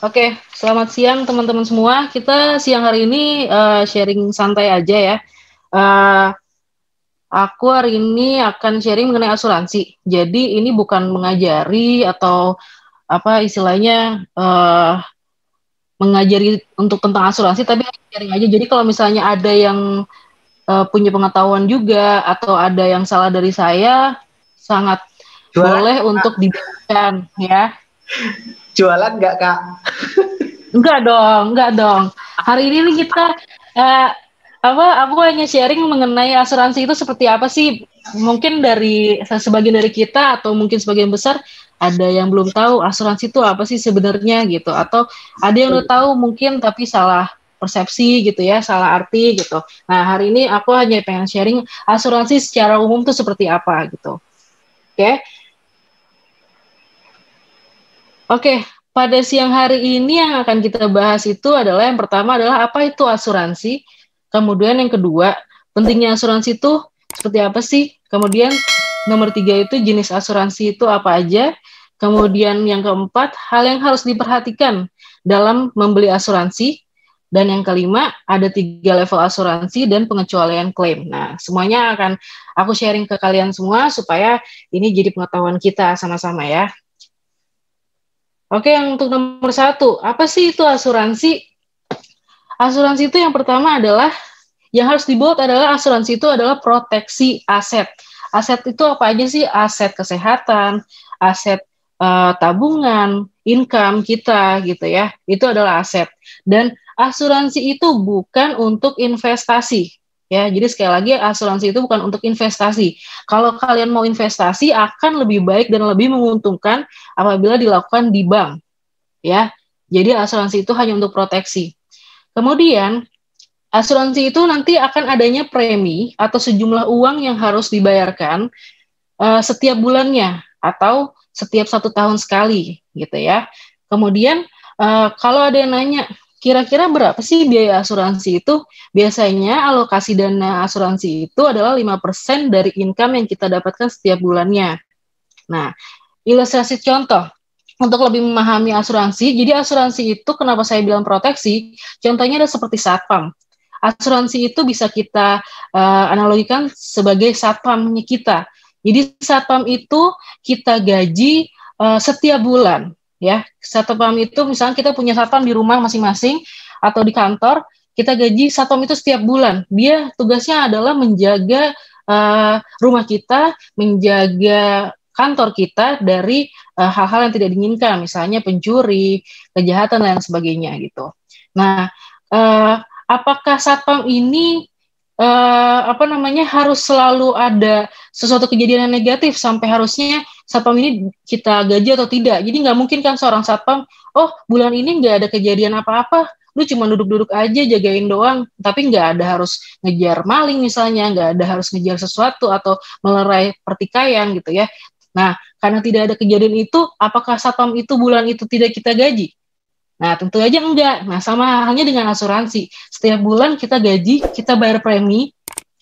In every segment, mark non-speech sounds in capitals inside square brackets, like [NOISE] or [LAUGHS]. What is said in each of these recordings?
Oke, selamat siang teman-teman semua. Kita siang hari ini uh, sharing santai aja ya. Uh, aku hari ini akan sharing mengenai asuransi. Jadi ini bukan mengajari atau apa istilahnya uh, mengajari untuk tentang asuransi, tapi sharing aja. Jadi kalau misalnya ada yang uh, punya pengetahuan juga atau ada yang salah dari saya, sangat Jualan. boleh untuk diberikan ya. Jualan nggak kak? enggak dong, enggak dong. Hari ini kita uh, apa? Aku hanya sharing mengenai asuransi itu seperti apa sih? Mungkin dari sebagian dari kita atau mungkin sebagian besar ada yang belum tahu asuransi itu apa sih sebenarnya gitu atau ada yang udah tahu mungkin tapi salah persepsi gitu ya, salah arti gitu. Nah, hari ini aku hanya pengen sharing asuransi secara umum tuh seperti apa gitu. Oke. Okay? Oke, pada siang hari ini yang akan kita bahas itu adalah yang pertama adalah apa itu asuransi. Kemudian yang kedua, pentingnya asuransi itu seperti apa sih? Kemudian nomor tiga itu jenis asuransi itu apa aja? Kemudian yang keempat, hal yang harus diperhatikan dalam membeli asuransi. Dan yang kelima, ada tiga level asuransi dan pengecualian klaim. Nah, semuanya akan aku sharing ke kalian semua supaya ini jadi pengetahuan kita sama-sama ya. Oke, yang untuk nomor satu, apa sih itu asuransi? Asuransi itu yang pertama adalah yang harus dibuat adalah asuransi itu adalah proteksi aset. Aset itu apa aja sih? Aset kesehatan, aset uh, tabungan, income kita gitu ya. Itu adalah aset. Dan asuransi itu bukan untuk investasi. Ya, jadi sekali lagi asuransi itu bukan untuk investasi. Kalau kalian mau investasi akan lebih baik dan lebih menguntungkan apabila dilakukan di bank. Ya. Jadi asuransi itu hanya untuk proteksi. Kemudian asuransi itu nanti akan adanya premi atau sejumlah uang yang harus dibayarkan uh, setiap bulannya atau setiap satu tahun sekali gitu ya. Kemudian uh, kalau ada yang nanya Kira-kira berapa sih biaya asuransi itu? Biasanya alokasi dana asuransi itu adalah 5% dari income yang kita dapatkan setiap bulannya. Nah, ilustrasi contoh untuk lebih memahami asuransi. Jadi asuransi itu kenapa saya bilang proteksi? Contohnya ada seperti satpam. Asuransi itu bisa kita uh, analogikan sebagai satpamnya kita. Jadi satpam itu kita gaji uh, setiap bulan ya satpam itu misalnya kita punya satpam di rumah masing-masing atau di kantor kita gaji satpam itu setiap bulan. Dia tugasnya adalah menjaga uh, rumah kita menjaga kantor kita dari eh, hal-hal yang tidak diinginkan misalnya pencuri kejahatan dan sebagainya gitu. Nah uh, apakah satpam ini uh, apa namanya harus selalu ada sesuatu kejadian yang negatif sampai harusnya satpam ini kita gaji atau tidak. Jadi nggak mungkin kan seorang satpam, oh bulan ini nggak ada kejadian apa-apa, lu cuma duduk-duduk aja jagain doang, tapi nggak ada harus ngejar maling misalnya, nggak ada harus ngejar sesuatu atau melerai pertikaian gitu ya. Nah, karena tidak ada kejadian itu, apakah satpam itu bulan itu tidak kita gaji? Nah, tentu aja enggak. Nah, sama halnya dengan asuransi. Setiap bulan kita gaji, kita bayar premi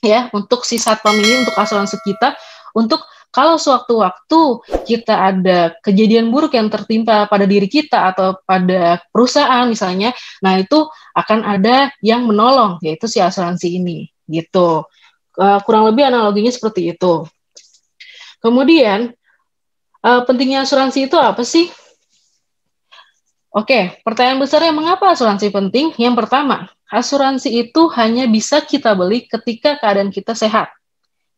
ya untuk si satpam ini untuk asuransi kita untuk kalau sewaktu-waktu kita ada kejadian buruk yang tertimpa pada diri kita atau pada perusahaan misalnya, nah itu akan ada yang menolong yaitu si asuransi ini gitu. Uh, kurang lebih analoginya seperti itu. Kemudian uh, pentingnya asuransi itu apa sih? Oke, pertanyaan besarnya mengapa asuransi penting? Yang pertama, asuransi itu hanya bisa kita beli ketika keadaan kita sehat.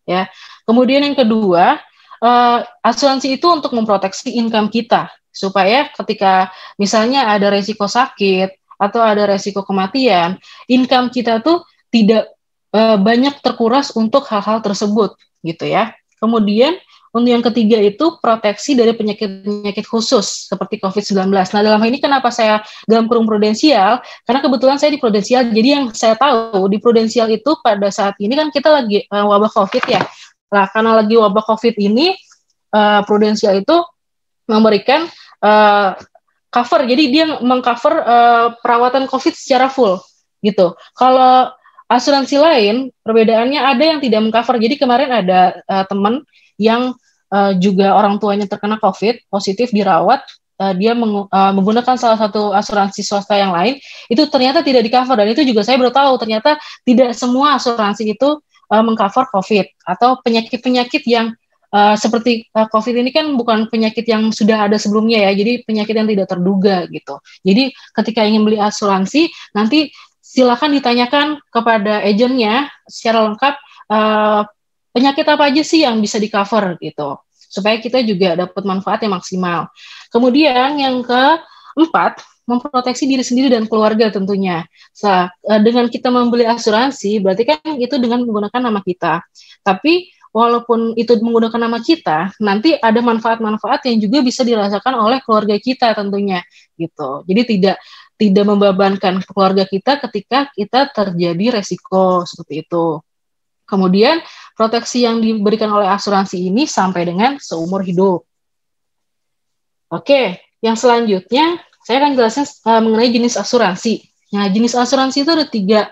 Ya. Kemudian yang kedua, uh, asuransi itu untuk memproteksi income kita supaya ketika misalnya ada resiko sakit atau ada resiko kematian, income kita tuh tidak uh, banyak terkuras untuk hal-hal tersebut gitu ya. Kemudian untuk yang ketiga itu proteksi dari penyakit-penyakit khusus seperti COVID-19. Nah, dalam hal ini kenapa saya dalam kurung prudensial? Karena kebetulan saya di prudensial, jadi yang saya tahu di prudensial itu pada saat ini kan kita lagi uh, wabah COVID ya. Nah, karena lagi wabah COVID ini, uh, prudensial itu memberikan uh, cover, jadi dia mengcover uh, perawatan COVID secara full gitu. Kalau asuransi lain perbedaannya ada yang tidak mengcover. Jadi kemarin ada uh, teman yang uh, juga orang tuanya terkena COVID positif dirawat, uh, dia meng, uh, menggunakan salah satu asuransi swasta yang lain itu ternyata tidak di cover dan itu juga saya baru tahu ternyata tidak semua asuransi itu uh, mengcover COVID atau penyakit-penyakit yang uh, seperti uh, COVID ini kan bukan penyakit yang sudah ada sebelumnya ya, jadi penyakit yang tidak terduga gitu. Jadi ketika ingin beli asuransi, nanti silakan ditanyakan kepada agennya secara lengkap uh, penyakit apa aja sih yang bisa di cover gitu, supaya kita juga dapat manfaat yang maksimal. Kemudian yang keempat, memproteksi diri sendiri dan keluarga tentunya. So, dengan kita membeli asuransi, berarti kan itu dengan menggunakan nama kita. Tapi walaupun itu menggunakan nama kita, nanti ada manfaat-manfaat yang juga bisa dirasakan oleh keluarga kita tentunya gitu. Jadi tidak tidak membebankan keluarga kita ketika kita terjadi resiko seperti itu. Kemudian proteksi yang diberikan oleh asuransi ini sampai dengan seumur hidup. Oke, yang selanjutnya saya akan jelaskan uh, mengenai jenis asuransi. Nah, jenis asuransi itu ada tiga,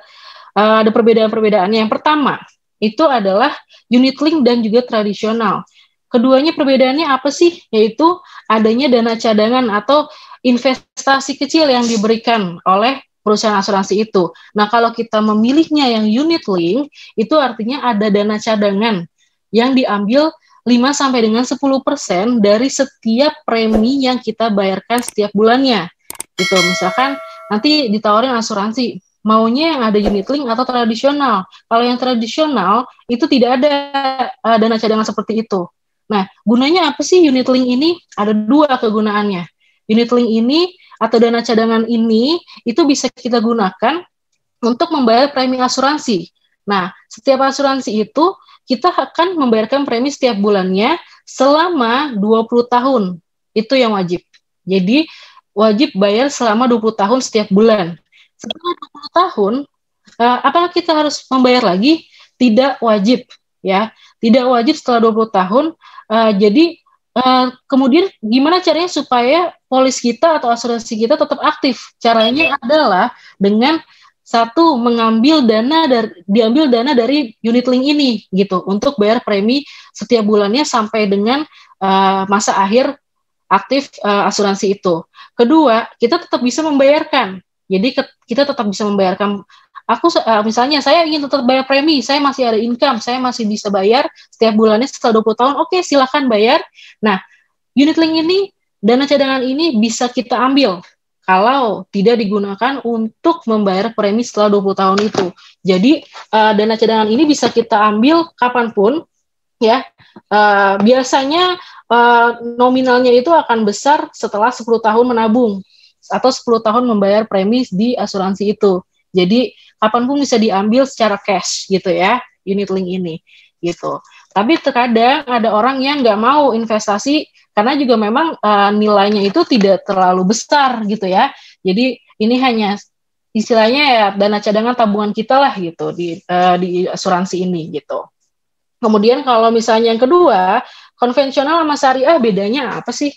uh, ada perbedaan-perbedaannya. Yang pertama, itu adalah unit link dan juga tradisional. Keduanya perbedaannya apa sih? Yaitu adanya dana cadangan atau investasi kecil yang diberikan oleh perusahaan asuransi itu. Nah, kalau kita memilihnya yang unit link, itu artinya ada dana cadangan yang diambil 5 sampai dengan 10% dari setiap premi yang kita bayarkan setiap bulannya. Gitu. Misalkan nanti ditawarin asuransi, maunya yang ada unit link atau tradisional. Kalau yang tradisional itu tidak ada uh, dana cadangan seperti itu. Nah, gunanya apa sih unit link ini? Ada dua kegunaannya. Unit link ini atau dana cadangan ini itu bisa kita gunakan untuk membayar premi asuransi. Nah, setiap asuransi itu kita akan membayarkan premi setiap bulannya selama 20 tahun. Itu yang wajib. Jadi, wajib bayar selama 20 tahun setiap bulan setelah 20 tahun, uh, apakah kita harus membayar lagi? Tidak wajib, ya. Tidak wajib setelah 20 tahun. Uh, jadi uh, kemudian gimana caranya supaya polis kita atau asuransi kita tetap aktif? Caranya adalah dengan satu mengambil dana dari diambil dana dari unit link ini gitu untuk bayar premi setiap bulannya sampai dengan uh, masa akhir aktif uh, asuransi itu. Kedua, kita tetap bisa membayarkan jadi kita tetap bisa membayarkan aku uh, misalnya saya ingin tetap bayar premi, saya masih ada income, saya masih bisa bayar setiap bulannya setelah 20 tahun. Oke, silahkan bayar. Nah, unit link ini dana cadangan ini bisa kita ambil kalau tidak digunakan untuk membayar premi setelah 20 tahun itu. Jadi uh, dana cadangan ini bisa kita ambil kapan pun ya. Uh, biasanya uh, nominalnya itu akan besar setelah 10 tahun menabung atau 10 tahun membayar premi di asuransi itu. Jadi kapan pun bisa diambil secara cash gitu ya unit link ini gitu. Tapi terkadang ada orang yang nggak mau investasi karena juga memang uh, nilainya itu tidak terlalu besar gitu ya. Jadi ini hanya istilahnya ya dana cadangan tabungan kita lah gitu di uh, di asuransi ini gitu. Kemudian kalau misalnya yang kedua konvensional sama syariah bedanya apa sih?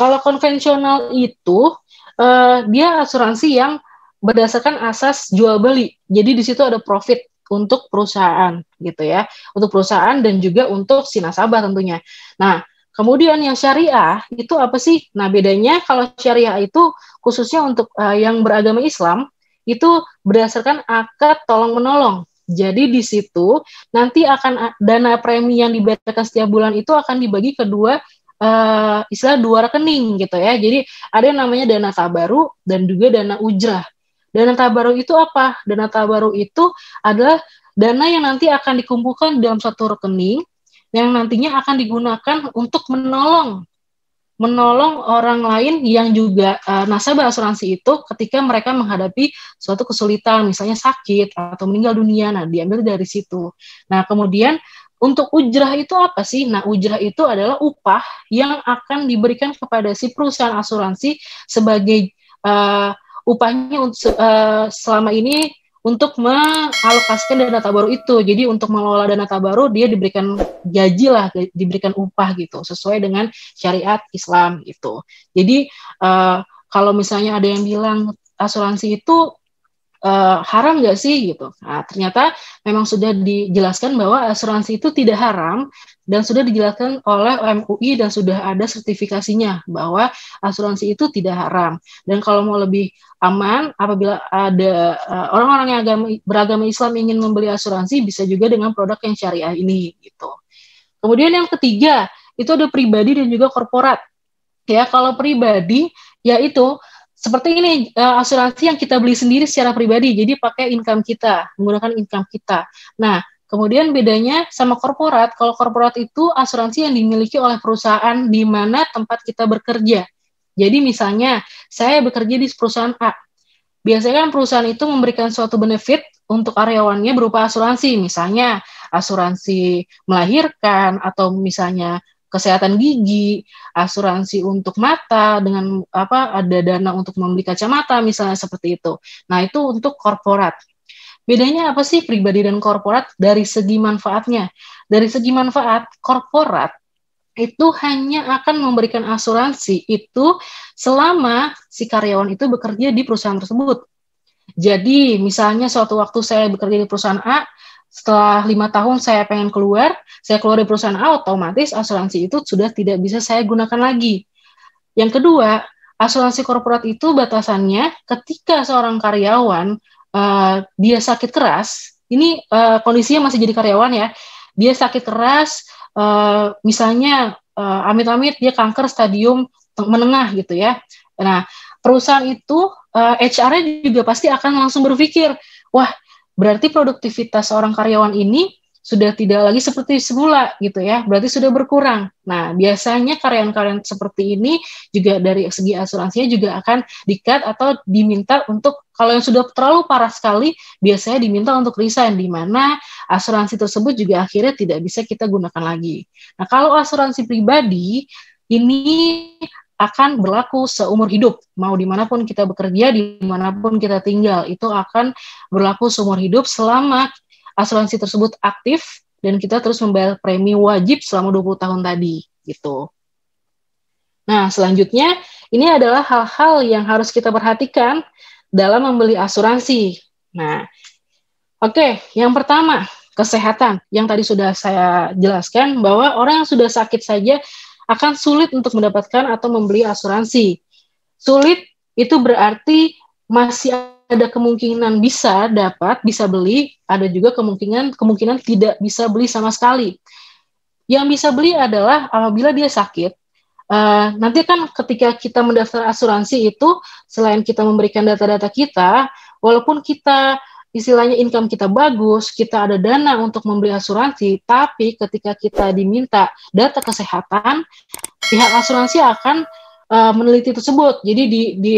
Kalau konvensional itu uh, dia asuransi yang berdasarkan asas jual beli. Jadi di situ ada profit untuk perusahaan gitu ya, untuk perusahaan dan juga untuk si nasabah tentunya. Nah, kemudian yang syariah itu apa sih? Nah, bedanya kalau syariah itu khususnya untuk uh, yang beragama Islam itu berdasarkan akad tolong menolong. Jadi di situ nanti akan dana premi yang dibayarkan setiap bulan itu akan dibagi kedua uh, istilah dua rekening gitu ya. Jadi ada yang namanya dana tabaru dan juga dana ujrah. Dana tabaru itu apa? Dana tabaru itu adalah dana yang nanti akan dikumpulkan dalam satu rekening yang nantinya akan digunakan untuk menolong menolong orang lain yang juga uh, nasabah asuransi itu ketika mereka menghadapi suatu kesulitan, misalnya sakit atau meninggal dunia, nah diambil dari situ. Nah kemudian untuk ujrah itu apa sih? Nah, ujrah itu adalah upah yang akan diberikan kepada si perusahaan asuransi sebagai uh, upahnya uh, selama ini untuk mengalokasikan dana tabaru itu. Jadi untuk mengelola dana tabaru dia diberikan gaji lah, diberikan upah gitu, sesuai dengan syariat Islam itu. Jadi uh, kalau misalnya ada yang bilang asuransi itu uh, haram nggak sih gitu. Nah, ternyata memang sudah dijelaskan bahwa asuransi itu tidak haram dan sudah dijelaskan oleh MUI dan sudah ada sertifikasinya bahwa asuransi itu tidak haram. Dan kalau mau lebih aman, apabila ada uh, orang-orang yang agama, beragama Islam ingin membeli asuransi, bisa juga dengan produk yang syariah ini gitu. Kemudian yang ketiga itu ada pribadi dan juga korporat. Ya kalau pribadi yaitu seperti ini uh, asuransi yang kita beli sendiri secara pribadi, jadi pakai income kita, menggunakan income kita. Nah, kemudian bedanya sama korporat, kalau korporat itu asuransi yang dimiliki oleh perusahaan di mana tempat kita bekerja. Jadi misalnya saya bekerja di perusahaan A. Biasanya kan perusahaan itu memberikan suatu benefit untuk karyawannya berupa asuransi, misalnya asuransi melahirkan atau misalnya kesehatan gigi, asuransi untuk mata dengan apa ada dana untuk membeli kacamata misalnya seperti itu. Nah, itu untuk korporat. Bedanya apa sih pribadi dan korporat dari segi manfaatnya? Dari segi manfaat, korporat itu hanya akan memberikan asuransi itu selama si karyawan itu bekerja di perusahaan tersebut. Jadi, misalnya suatu waktu saya bekerja di perusahaan A, setelah lima tahun saya pengen keluar, saya keluar dari perusahaan A, otomatis asuransi itu sudah tidak bisa saya gunakan lagi. Yang kedua, asuransi korporat itu batasannya ketika seorang karyawan uh, dia sakit keras, ini uh, kondisinya masih jadi karyawan ya, dia sakit keras, uh, misalnya uh, amit-amit dia kanker stadium menengah gitu ya. Nah, perusahaan itu uh, HR-nya juga pasti akan langsung berpikir, wah berarti produktivitas seorang karyawan ini sudah tidak lagi seperti semula gitu ya, berarti sudah berkurang. Nah, biasanya karyawan-karyawan seperti ini juga dari segi asuransinya juga akan dikat atau diminta untuk kalau yang sudah terlalu parah sekali, biasanya diminta untuk resign di mana asuransi tersebut juga akhirnya tidak bisa kita gunakan lagi. Nah, kalau asuransi pribadi ini akan berlaku seumur hidup. Mau di mana pun kita bekerja, di mana pun kita tinggal, itu akan berlaku seumur hidup selama asuransi tersebut aktif dan kita terus membayar premi wajib selama 20 tahun tadi gitu. Nah, selanjutnya ini adalah hal-hal yang harus kita perhatikan dalam membeli asuransi. Nah, oke, okay, yang pertama, kesehatan. Yang tadi sudah saya jelaskan bahwa orang yang sudah sakit saja akan sulit untuk mendapatkan atau membeli asuransi. Sulit itu berarti masih ada kemungkinan bisa dapat, bisa beli, ada juga kemungkinan kemungkinan tidak bisa beli sama sekali. Yang bisa beli adalah apabila dia sakit. Uh, nanti kan ketika kita mendaftar asuransi itu selain kita memberikan data-data kita, walaupun kita istilahnya income kita bagus, kita ada dana untuk membeli asuransi, tapi ketika kita diminta data kesehatan, pihak asuransi akan uh, meneliti tersebut. Jadi di, di,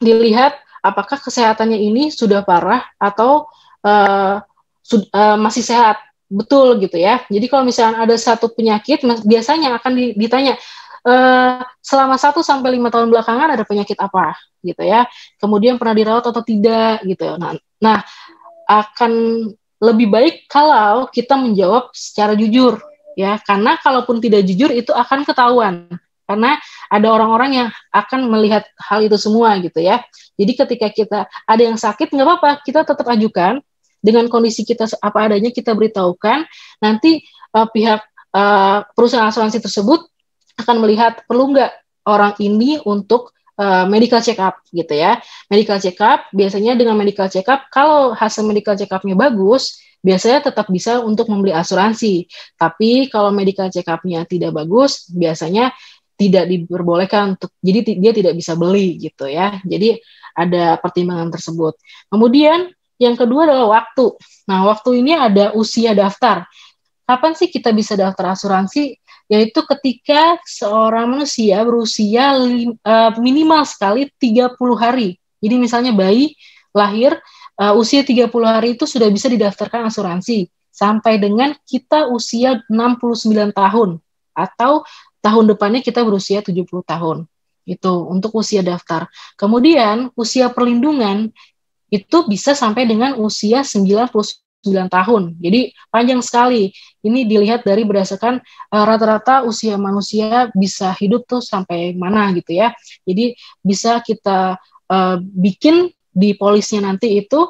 dilihat apakah kesehatannya ini sudah parah atau uh, sud, uh, masih sehat, betul gitu ya. Jadi kalau misalnya ada satu penyakit, biasanya akan ditanya uh, selama satu sampai lima tahun belakangan ada penyakit apa gitu ya. Kemudian pernah dirawat atau tidak gitu. Nah, nah akan lebih baik kalau kita menjawab secara jujur ya karena kalaupun tidak jujur itu akan ketahuan karena ada orang-orang yang akan melihat hal itu semua gitu ya. Jadi ketika kita ada yang sakit nggak apa-apa, kita tetap ajukan dengan kondisi kita apa adanya kita beritahukan. Nanti uh, pihak uh, perusahaan asuransi tersebut akan melihat perlu nggak orang ini untuk uh, medical check up gitu ya. Medical check up biasanya dengan medical check up kalau hasil medical check upnya bagus, biasanya tetap bisa untuk membeli asuransi. Tapi kalau medical check up-nya tidak bagus, biasanya tidak diperbolehkan untuk jadi dia tidak bisa beli gitu ya. Jadi ada pertimbangan tersebut. Kemudian yang kedua adalah waktu. Nah, waktu ini ada usia daftar. Kapan sih kita bisa daftar asuransi? yaitu ketika seorang manusia berusia lim, uh, minimal sekali 30 hari. Jadi misalnya bayi lahir uh, usia 30 hari itu sudah bisa didaftarkan asuransi sampai dengan kita usia 69 tahun atau tahun depannya kita berusia 70 tahun. Itu untuk usia daftar. Kemudian usia perlindungan itu bisa sampai dengan usia 90 9 tahun. Jadi panjang sekali. Ini dilihat dari berdasarkan eh, rata-rata uh, usia manusia bisa hidup tuh sampai mana gitu ya. Jadi bisa kita uh, bikin di polisnya nanti itu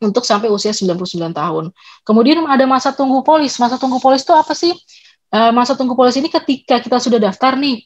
untuk sampai usia 99 tahun. Kemudian ada masa tunggu polis. Masa tunggu polis itu apa sih? Uh, masa tunggu polis ini ketika kita sudah daftar nih,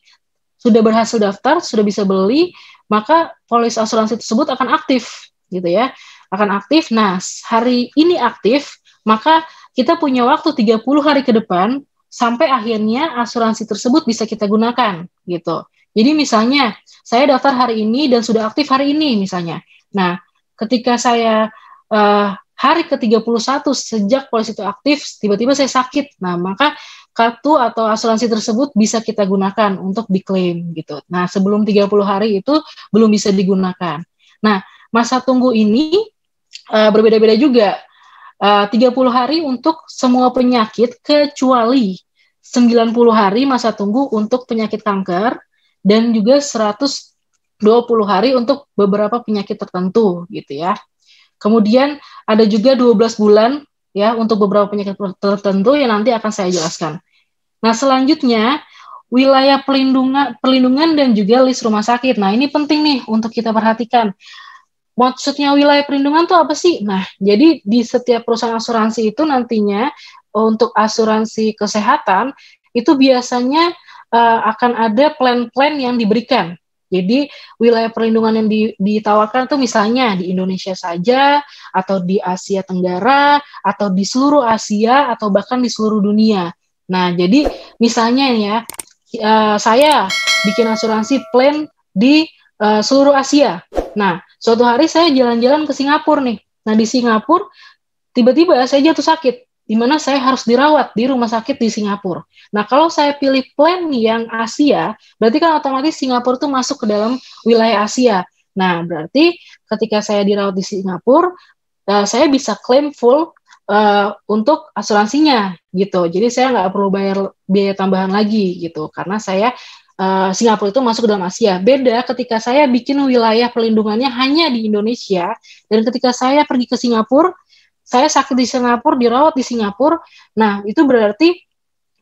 sudah berhasil daftar, sudah bisa beli, maka polis asuransi tersebut akan aktif, gitu ya. Akan aktif. Nah, hari ini aktif, maka kita punya waktu 30 hari ke depan sampai akhirnya asuransi tersebut bisa kita gunakan, gitu. Jadi misalnya saya daftar hari ini dan sudah aktif hari ini misalnya. Nah, ketika saya uh, hari ke-31 sejak polisi itu aktif, tiba-tiba saya sakit. Nah, maka kartu atau asuransi tersebut bisa kita gunakan untuk diklaim gitu. Nah, sebelum 30 hari itu belum bisa digunakan. Nah, masa tunggu ini uh, berbeda-beda juga. Eh, uh, 30 hari untuk semua penyakit kecuali 90 hari masa tunggu untuk penyakit kanker dan juga 120 hari untuk beberapa penyakit tertentu gitu ya. Kemudian ada juga 12 bulan ya untuk beberapa penyakit tertentu yang nanti akan saya jelaskan. Nah, selanjutnya wilayah perlindungan perlindungan dan juga list rumah sakit. Nah, ini penting nih untuk kita perhatikan. Maksudnya wilayah perlindungan itu apa sih? Nah, jadi di setiap perusahaan asuransi itu nantinya untuk asuransi kesehatan itu biasanya uh, akan ada plan-plan yang diberikan jadi wilayah perlindungan yang ditawarkan itu misalnya di Indonesia saja atau di Asia Tenggara atau di seluruh Asia atau bahkan di seluruh dunia. Nah, jadi misalnya ya uh, saya bikin asuransi plan di uh, seluruh Asia. Nah, suatu hari saya jalan-jalan ke Singapura nih. Nah, di Singapura tiba-tiba saya jatuh sakit di mana saya harus dirawat di rumah sakit di Singapura. Nah, kalau saya pilih plan yang Asia, berarti kan otomatis Singapura itu masuk ke dalam wilayah Asia. Nah, berarti ketika saya dirawat di Singapura, uh, saya bisa klaim full uh, untuk asuransinya gitu. Jadi saya nggak perlu bayar biaya tambahan lagi gitu, karena saya uh, Singapura itu masuk ke dalam Asia. Beda ketika saya bikin wilayah perlindungannya hanya di Indonesia, dan ketika saya pergi ke Singapura, saya sakit di Singapura, dirawat di Singapura. Nah, itu berarti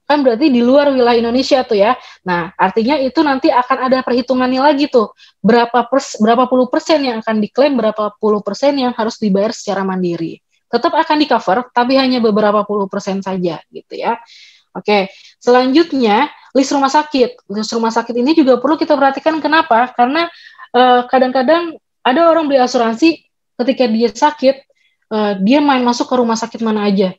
kan berarti di luar wilayah Indonesia tuh ya. Nah, artinya itu nanti akan ada perhitungannya lagi tuh. Berapa pers berapa puluh persen yang akan diklaim, berapa puluh persen yang harus dibayar secara mandiri. Tetap akan di cover, tapi hanya beberapa puluh persen saja gitu ya. Oke, selanjutnya list rumah sakit. List rumah sakit ini juga perlu kita perhatikan kenapa? Karena eh, kadang-kadang uh, ada orang beli asuransi ketika dia sakit uh, dia main masuk ke rumah sakit mana aja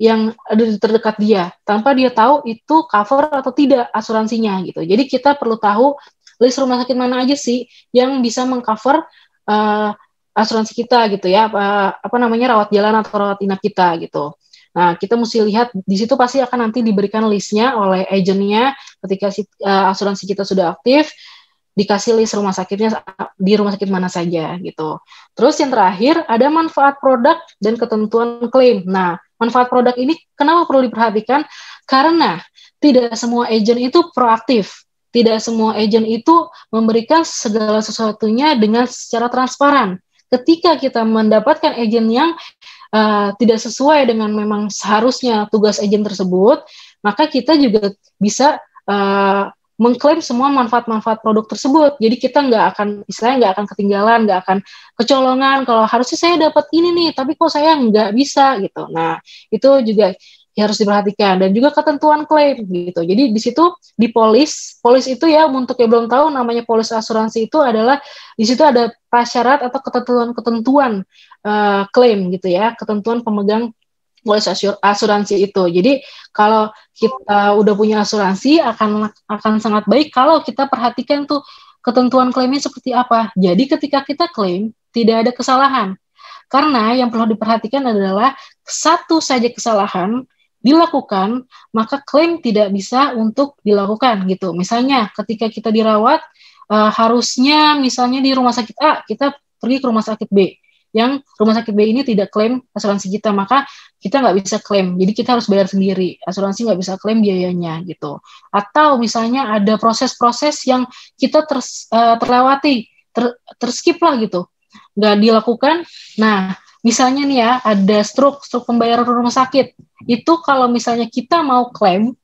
yang ada di terdekat dia tanpa dia tahu itu cover atau tidak asuransinya gitu. Jadi kita perlu tahu list rumah sakit mana aja sih yang bisa mengcover uh, asuransi kita gitu ya apa, apa namanya rawat jalan atau rawat inap kita gitu. Nah, kita mesti lihat di situ pasti akan nanti diberikan listnya oleh agentnya ketika uh, asuransi kita sudah aktif dikasih list rumah sakitnya di rumah sakit mana saja gitu. Terus yang terakhir ada manfaat produk dan ketentuan klaim. Nah, manfaat produk ini kenapa perlu diperhatikan? Karena tidak semua agent itu proaktif. Tidak semua agent itu memberikan segala sesuatunya dengan secara transparan. Ketika kita mendapatkan agent yang uh, tidak sesuai dengan memang seharusnya tugas agent tersebut, maka kita juga bisa uh, mengklaim semua manfaat-manfaat produk tersebut. Jadi kita nggak akan, istilahnya nggak akan ketinggalan, nggak akan kecolongan. Kalau harusnya saya dapat ini nih, tapi kok saya nggak bisa gitu. Nah itu juga harus diperhatikan dan juga ketentuan klaim gitu. Jadi di situ di polis, polis itu ya untuk yang belum tahu namanya polis asuransi itu adalah di situ ada prasyarat atau ketentuan-ketentuan uh, klaim gitu ya, ketentuan pemegang polis asuransi itu. Jadi kalau kita udah punya asuransi akan akan sangat baik kalau kita perhatikan tuh ketentuan klaimnya seperti apa. Jadi ketika kita klaim tidak ada kesalahan. Karena yang perlu diperhatikan adalah satu saja kesalahan dilakukan, maka klaim tidak bisa untuk dilakukan gitu. Misalnya ketika kita dirawat uh, harusnya misalnya di rumah sakit A, kita pergi ke rumah sakit B yang rumah sakit B ini tidak klaim asuransi kita, maka kita nggak bisa klaim. Jadi kita harus bayar sendiri. Asuransi nggak bisa klaim biayanya gitu. Atau misalnya ada proses-proses yang kita ter, uh, terlewati, ter, terskip lah gitu, nggak dilakukan. Nah, misalnya nih ya ada stroke, stroke pembayaran rumah sakit. Itu kalau misalnya kita mau klaim,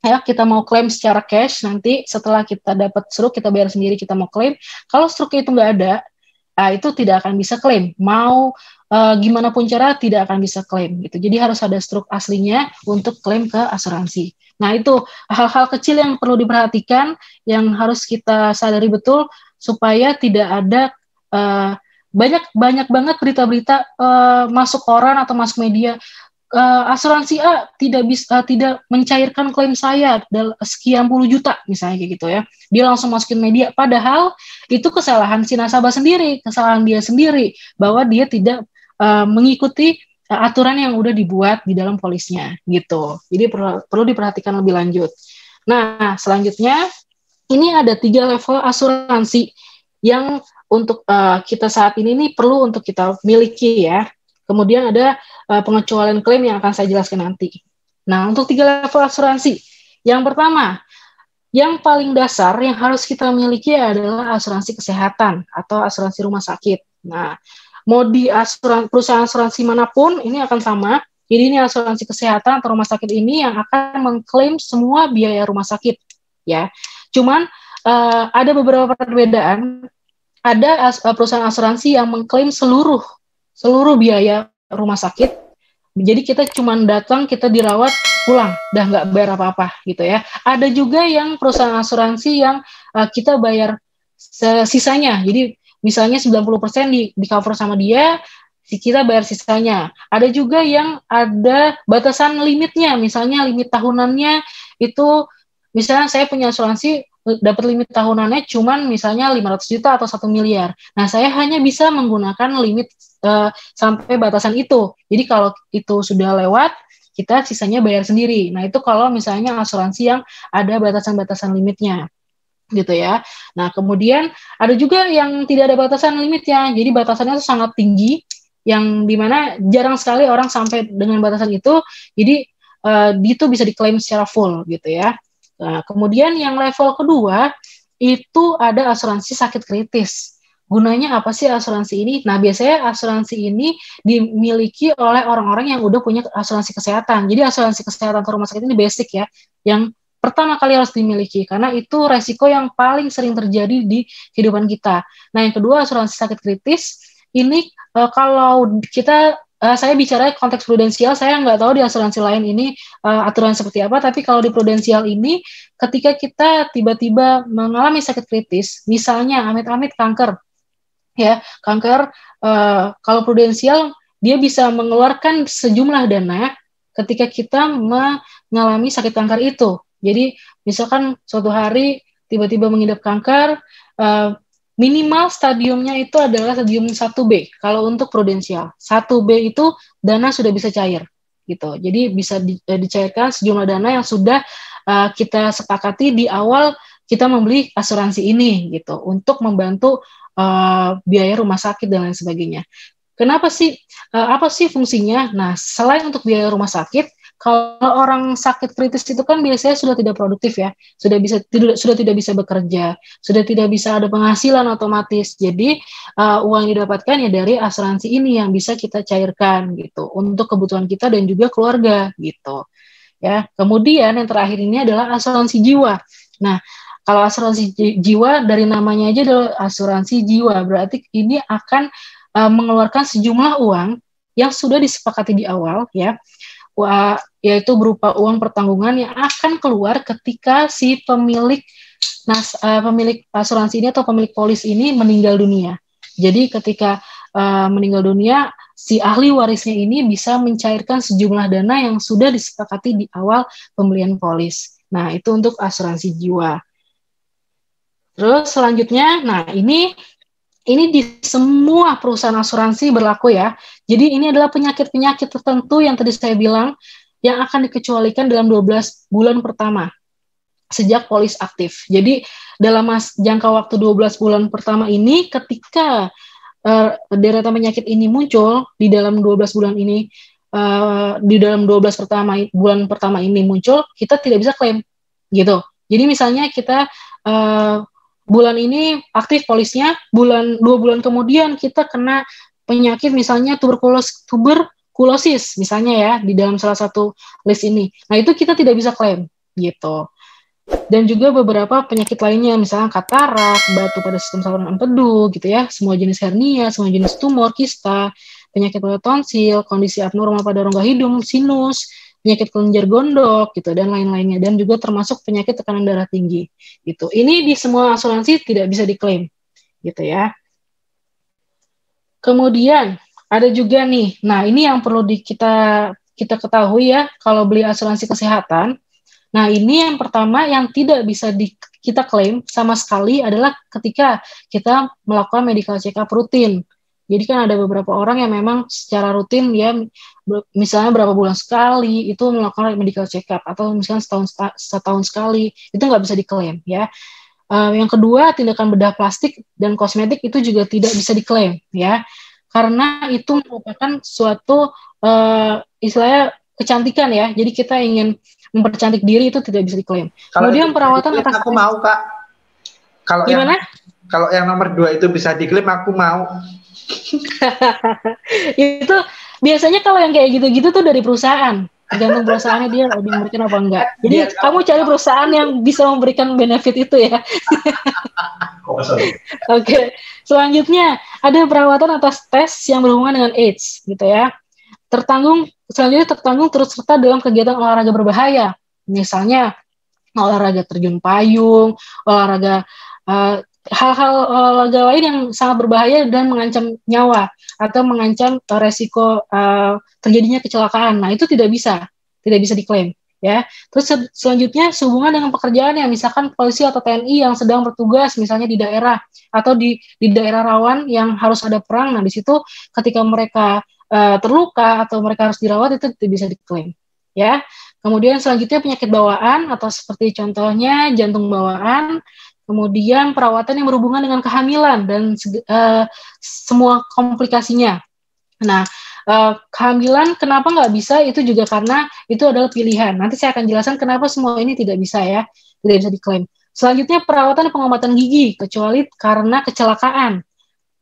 ya kita mau klaim secara cash nanti setelah kita dapat stroke kita bayar sendiri kita mau klaim. Kalau stroke itu nggak ada, nah, itu tidak akan bisa klaim. Mau uh, gimana pun cara tidak akan bisa klaim gitu. Jadi harus ada struk aslinya untuk klaim ke asuransi. Nah, itu hal-hal kecil yang perlu diperhatikan yang harus kita sadari betul supaya tidak ada uh, banyak banyak banget berita-berita uh, masuk koran atau masuk media uh, asuransi A tidak bisa uh, tidak mencairkan klaim saya dalam sekian puluh juta misalnya kayak gitu ya. Dia langsung masukin media padahal itu kesalahan si nasabah sendiri kesalahan dia sendiri bahwa dia tidak uh, mengikuti uh, aturan yang udah dibuat di dalam polisnya gitu. Jadi perlu, perlu diperhatikan lebih lanjut. Nah selanjutnya ini ada tiga level asuransi yang untuk uh, kita saat ini nih perlu untuk kita miliki ya. Kemudian ada uh, pengecualian klaim yang akan saya jelaskan nanti. Nah, untuk tiga level asuransi. Yang pertama, yang paling dasar yang harus kita miliki adalah asuransi kesehatan atau asuransi rumah sakit. Nah, mau di asuransi, perusahaan asuransi mana pun ini akan sama. Jadi ini asuransi kesehatan atau rumah sakit ini yang akan mengklaim semua biaya rumah sakit, ya. Cuman uh, ada beberapa perbedaan ada as, perusahaan asuransi yang mengklaim seluruh seluruh biaya rumah sakit. Jadi kita cuma datang, kita dirawat, pulang, dah nggak bayar apa-apa gitu ya. Ada juga yang perusahaan asuransi yang uh, kita bayar sisanya. Jadi misalnya 90% di, di cover sama dia, kita bayar sisanya. Ada juga yang ada batasan limitnya, misalnya limit tahunannya itu misalnya saya punya asuransi dapat limit tahunannya cuman misalnya 500 juta atau satu miliar. Nah, saya hanya bisa menggunakan limit uh, sampai batasan itu. Jadi kalau itu sudah lewat, kita sisanya bayar sendiri. Nah, itu kalau misalnya asuransi yang ada batasan-batasan limitnya gitu ya. Nah, kemudian ada juga yang tidak ada batasan limitnya. Jadi batasannya itu sangat tinggi yang di mana jarang sekali orang sampai dengan batasan itu. Jadi uh, itu bisa diklaim secara full gitu ya. Nah, kemudian yang level kedua itu ada asuransi sakit kritis. Gunanya apa sih asuransi ini? Nah, biasanya asuransi ini dimiliki oleh orang-orang yang udah punya asuransi kesehatan. Jadi asuransi kesehatan ke rumah sakit ini basic ya, yang pertama kali harus dimiliki karena itu resiko yang paling sering terjadi di kehidupan kita. Nah, yang kedua asuransi sakit kritis ini uh, kalau kita uh, saya bicara konteks prudensial, saya nggak tahu di asuransi lain ini uh, aturan seperti apa, tapi kalau di prudensial ini, ketika kita tiba-tiba mengalami sakit kritis, misalnya amit-amit kanker, ya kanker, uh, kalau prudensial dia bisa mengeluarkan sejumlah dana ketika kita mengalami sakit kanker itu. Jadi misalkan suatu hari tiba-tiba mengidap kanker, uh, minimal stadiumnya itu adalah stadium 1B kalau untuk prudensial. 1B itu dana sudah bisa cair gitu. Jadi bisa di, uh, dicairkan sejumlah dana yang sudah uh, kita sepakati di awal kita membeli asuransi ini gitu untuk membantu uh, biaya rumah sakit dan lain sebagainya. Kenapa sih uh, apa sih fungsinya? Nah, selain untuk biaya rumah sakit, kalau orang sakit kritis itu kan biasanya sudah tidak produktif ya, sudah bisa tidak sudah tidak bisa bekerja, sudah tidak bisa ada penghasilan otomatis. Jadi uh, uang yang didapatkan ya dari asuransi ini yang bisa kita cairkan gitu untuk kebutuhan kita dan juga keluarga gitu. Ya. Kemudian yang terakhir ini adalah asuransi jiwa. Nah, kalau asuransi jiwa dari namanya aja adalah asuransi jiwa, berarti ini akan uh, mengeluarkan sejumlah uang yang sudah disepakati di awal ya yaitu berupa uang pertanggungan yang akan keluar ketika si pemilik nas uh, pemilik asuransi ini atau pemilik polis ini meninggal dunia. Jadi ketika uh, meninggal dunia si ahli warisnya ini bisa mencairkan sejumlah dana yang sudah disepakati di awal pembelian polis. Nah, itu untuk asuransi jiwa. Terus selanjutnya, nah ini ini di semua perusahaan asuransi berlaku ya. Jadi ini adalah penyakit-penyakit tertentu yang tadi saya bilang yang akan dikecualikan dalam 12 bulan pertama sejak polis aktif. Jadi dalam mas jangka waktu 12 bulan pertama ini ketika uh, deretan penyakit ini muncul di dalam 12 bulan ini uh, di dalam 12 pertama bulan pertama ini muncul, kita tidak bisa klaim gitu. Jadi misalnya kita uh, bulan ini aktif polisnya, bulan dua bulan kemudian kita kena penyakit misalnya tuberkulos tuberkulosis misalnya ya di dalam salah satu list ini. Nah itu kita tidak bisa klaim gitu. dan juga beberapa penyakit lainnya misalnya katarak, batu pada sistem saluran empedu gitu ya, semua jenis hernia, semua jenis tumor, kista, penyakit pada tonsil, kondisi abnormal pada rongga hidung, sinus, penyakit kelenjar gondok gitu dan lain-lainnya dan juga termasuk penyakit tekanan darah tinggi gitu. Ini di semua asuransi tidak bisa diklaim gitu ya. Kemudian ada juga nih, nah ini yang perlu di kita kita ketahui ya kalau beli asuransi kesehatan Nah, ini yang pertama yang tidak bisa di, kita klaim sama sekali adalah ketika kita melakukan medical check up rutin. Jadi kan ada beberapa orang yang memang secara rutin ya misalnya berapa bulan sekali itu melakukan medical check up atau misalnya setahun setahun sekali itu nggak bisa diklaim ya. Uh, yang kedua tindakan bedah plastik dan kosmetik itu juga tidak bisa diklaim ya karena itu merupakan suatu uh, istilahnya kecantikan ya. Jadi kita ingin mempercantik diri itu tidak bisa diklaim. Kalau Kemudian perawatan atas aku mau kak. Kalau gimana? Yang, kalau yang nomor dua itu bisa diklaim aku mau. [LAUGHS] itu biasanya kalau yang kayak gitu-gitu tuh dari perusahaan tergantung perusahaannya dia lebih memberikan apa enggak. Jadi dia kamu cari perusahaan yang bisa memberikan benefit itu ya. Oke, okay. selanjutnya ada perawatan atas tes yang berhubungan dengan AIDS gitu ya. Tertanggung selanjutnya tertanggung terus serta dalam kegiatan olahraga berbahaya. Misalnya olahraga terjun payung, olahraga eh, hal-hal olahraga lain yang sangat berbahaya dan mengancam nyawa atau mengancam uh, resiko uh, terjadinya kecelakaan. Nah, itu tidak bisa, tidak bisa diklaim ya. Terus se selanjutnya sehubungan dengan pekerjaan yang misalkan polisi atau TNI yang sedang bertugas misalnya di daerah atau di di daerah rawan yang harus ada perang. Nah, di situ ketika mereka uh, terluka atau mereka harus dirawat itu tidak bisa diklaim ya kemudian selanjutnya penyakit bawaan atau seperti contohnya jantung bawaan kemudian perawatan yang berhubungan dengan kehamilan dan uh, semua komplikasinya. Nah uh, kehamilan kenapa nggak bisa? Itu juga karena itu adalah pilihan. Nanti saya akan jelaskan kenapa semua ini tidak bisa ya tidak bisa diklaim. Selanjutnya perawatan pengobatan gigi kecuali karena kecelakaan.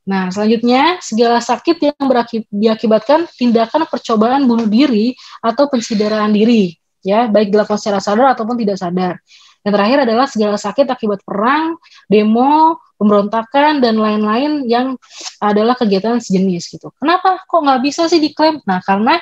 Nah, selanjutnya, segala sakit yang diakibatkan tindakan percobaan bunuh diri atau pensidaraan diri, ya, baik dilakukan secara sadar ataupun tidak sadar. Yang terakhir adalah segala sakit akibat perang, demo, pemberontakan, dan lain-lain yang adalah kegiatan sejenis gitu. Kenapa kok nggak bisa sih diklaim? Nah, karena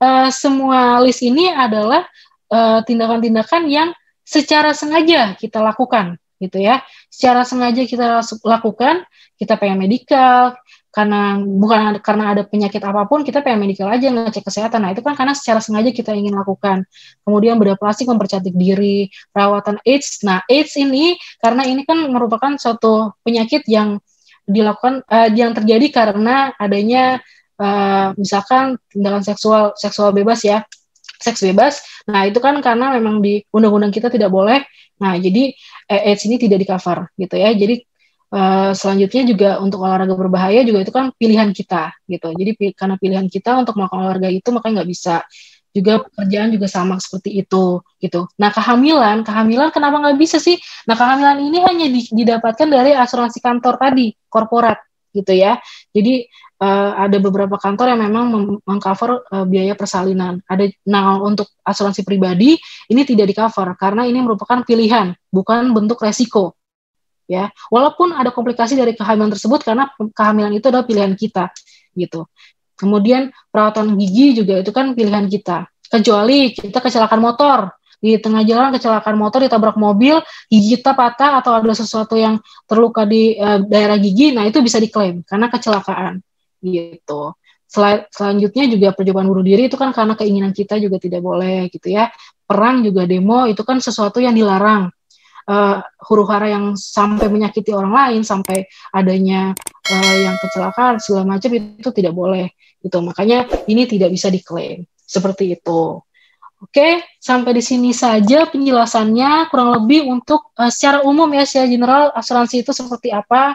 uh, semua list ini adalah eh, tindakan-tindakan uh, yang secara sengaja kita lakukan gitu ya. Secara sengaja kita lakukan kita pengen medikal karena bukan karena ada penyakit apa pun kita pengen medikal aja ngecek kesehatan. Nah itu kan karena secara sengaja kita ingin lakukan. Kemudian bedah plastik mempercantik diri perawatan AIDS. Nah AIDS ini karena ini kan merupakan suatu penyakit yang dilakukan uh, yang terjadi karena adanya uh, misalkan tindakan seksual seksual bebas ya seks bebas. Nah itu kan karena memang di undang-undang kita tidak boleh. Nah jadi eh, AIDS ini tidak di cover gitu ya. Jadi Uh, selanjutnya juga untuk olahraga berbahaya juga itu kan pilihan kita gitu. Jadi karena pilihan kita untuk melakukan olahraga itu makanya nggak bisa. Juga pekerjaan juga sama seperti itu gitu. Nah kehamilan, kehamilan kenapa nggak bisa sih? Nah kehamilan ini hanya didapatkan dari asuransi kantor tadi, korporat gitu ya. Jadi uh, ada beberapa kantor yang memang mengcover uh, biaya persalinan. Ada nah untuk asuransi pribadi ini tidak di cover karena ini merupakan pilihan, bukan bentuk resiko ya. Walaupun ada komplikasi dari kehamilan tersebut karena kehamilan itu adalah pilihan kita gitu. Kemudian perawatan gigi juga itu kan pilihan kita. Kecuali kita kecelakaan motor. Di tengah jalan kecelakaan motor ditabrak mobil gigi kita patah atau ada sesuatu yang terluka di uh, daerah gigi nah itu bisa diklaim karena kecelakaan gitu. Sel selanjutnya juga percobaan bunuh diri itu kan karena keinginan kita juga tidak boleh gitu ya. Perang juga demo itu kan sesuatu yang dilarang uh, huru hara yang sampai menyakiti orang lain sampai adanya uh, yang kecelakaan segala macam itu tidak boleh gitu makanya ini tidak bisa diklaim seperti itu Oke, sampai di sini saja penjelasannya kurang lebih untuk uh, secara umum ya secara general asuransi itu seperti apa.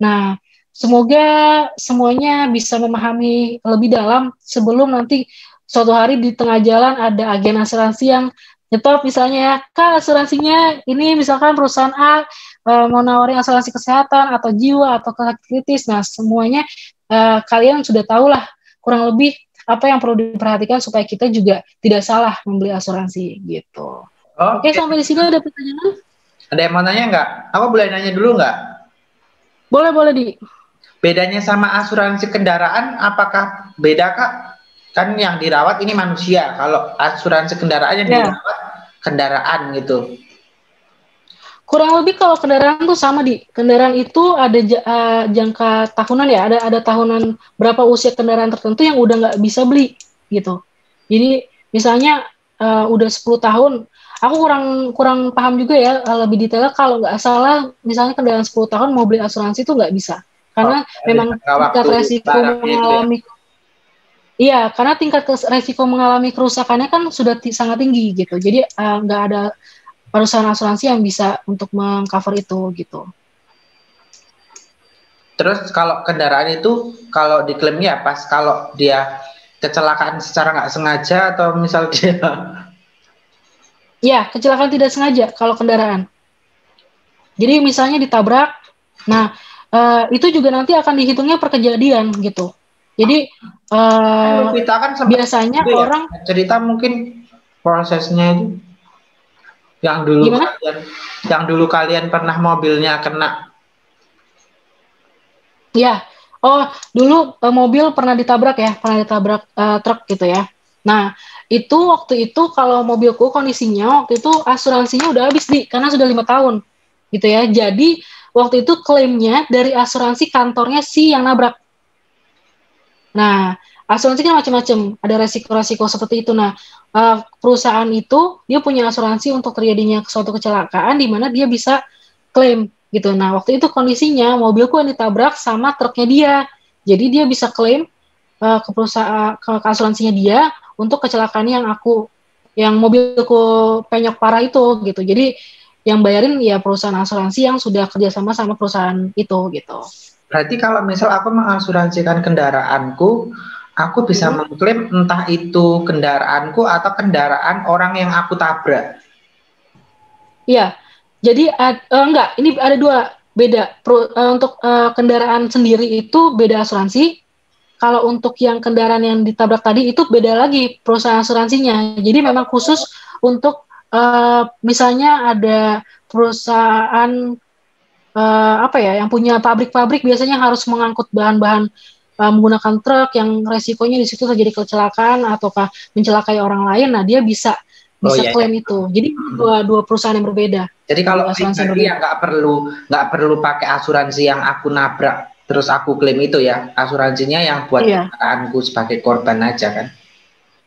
Nah, semoga semuanya bisa memahami lebih dalam sebelum nanti suatu hari di tengah jalan ada agen asuransi yang nyetop misalnya ya kak asuransinya ini misalkan perusahaan A e, mau nawarin asuransi kesehatan atau jiwa atau kritis nah semuanya e, kalian sudah tahu lah kurang lebih apa yang perlu diperhatikan supaya kita juga tidak salah membeli asuransi gitu. Oh, Oke, okay. sampai di sini ada pertanyaan? Ada yang mau nanya nggak? Apa boleh nanya dulu nggak? Boleh, boleh, Di. Bedanya sama asuransi kendaraan, apakah beda, Kak? Kan yang dirawat ini manusia. Kalau asuransi kendaraan yang ya. dirawat, kendaraan gitu. Kurang lebih kalau kendaraan tuh sama di kendaraan itu ada uh, jangka tahunan ya, ada ada tahunan berapa usia kendaraan tertentu yang udah nggak bisa beli gitu. Jadi misalnya uh, udah 10 tahun aku kurang kurang paham juga ya eh, lebih detailnya kalau nggak salah misalnya kendaraan 10 tahun mau beli asuransi itu nggak bisa karena oh, memang tingkat resiko mengalami ya. Iya karena tingkat resiko mengalami kerusakannya kan sudah sangat tinggi gitu jadi uh, nggak ada perusahaan asuransi yang bisa untuk mengcover itu gitu terus kalau kendaraan itu kalau diklaimnya pas kalau dia kecelakaan secara nggak sengaja atau misal [LAUGHS] dia Ya, kecelakaan tidak sengaja kalau kendaraan. Jadi misalnya ditabrak, nah uh, itu juga nanti akan dihitungnya per kejadian gitu. Jadi uh, kita kan biasanya ya, orang cerita mungkin prosesnya itu yang dulu Gimana? kalian yang dulu kalian pernah mobilnya kena. Ya, oh dulu uh, mobil pernah ditabrak ya, pernah ditabrak uh, truk gitu ya. Nah, itu waktu itu kalau mobilku kondisinya waktu itu asuransinya udah habis di karena sudah lima tahun gitu ya jadi waktu itu klaimnya dari asuransi kantornya si yang nabrak nah asuransi kan macam-macam ada resiko-resiko seperti itu nah uh, perusahaan itu dia punya asuransi untuk terjadinya suatu kecelakaan di mana dia bisa klaim gitu nah waktu itu kondisinya mobilku yang ditabrak sama truknya dia jadi dia bisa klaim uh, ke perusahaan ke asuransinya dia untuk kecelakaan yang aku yang mobilku penyok parah itu gitu. Jadi yang bayarin ya perusahaan asuransi yang sudah kerjasama sama perusahaan itu gitu. Berarti kalau misal aku mengasuransikan kendaraanku, aku bisa hmm. mengklaim entah itu kendaraanku atau kendaraan orang yang aku tabrak. Iya, jadi uh, enggak, ini ada dua beda. Pro, uh, untuk uh, kendaraan sendiri itu beda asuransi, kalau untuk yang kendaraan yang ditabrak tadi itu beda lagi perusahaan asuransinya. Jadi memang khusus untuk uh, misalnya ada perusahaan uh, apa ya yang punya pabrik-pabrik biasanya harus mengangkut bahan-bahan uh, menggunakan truk yang resikonya di situ terjadi kecelakaan ataukah mencelakai orang lain. Nah dia bisa oh, bisa oh, iya, klaim iya. itu. Jadi dua dua perusahaan yang berbeda. Jadi kalau asuransi yang nggak perlu nggak perlu pakai asuransi yang aku nabrak terus aku klaim itu ya asuransinya yang buat iya. kendaraanku sebagai korban aja kan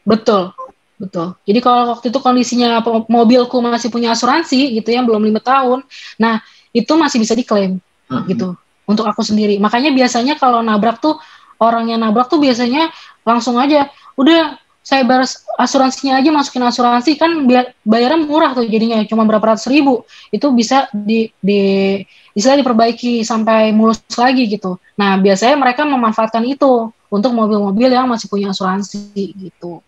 betul betul jadi kalau waktu itu kondisinya mobilku masih punya asuransi gitu ya belum lima tahun nah itu masih bisa diklaim mm-hmm. gitu untuk aku sendiri. Makanya biasanya kalau nabrak tuh orang yang nabrak tuh biasanya langsung aja udah saya bayar asuransinya aja masukin asuransi. Kan bayarnya murah tuh jadinya cuma berapa ratus ribu. Itu bisa di di istilah diperbaiki sampai mulus lagi gitu. Nah biasanya mereka memanfaatkan itu untuk mobil-mobil yang masih punya asuransi gitu.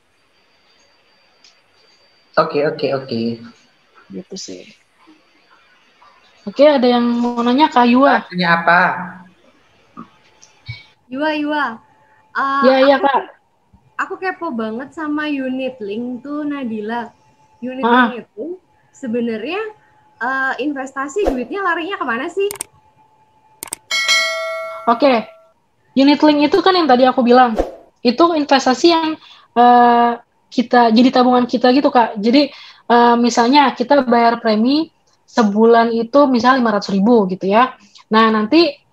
Oke okay, oke okay, oke. Okay. gitu sih oke ada yang mau nanya kak Yua tanya apa Yua Yua uh, ya ya kak aku kepo banget sama unit link tuh Nadila. Unit ah. link itu sebenarnya uh, investasi duitnya larinya ke mana sih? Oke, okay. unit link itu kan yang tadi aku bilang itu investasi yang uh, kita jadi tabungan kita gitu kak. Jadi uh, misalnya kita bayar premi sebulan itu misalnya 500 ribu gitu ya. Nah nanti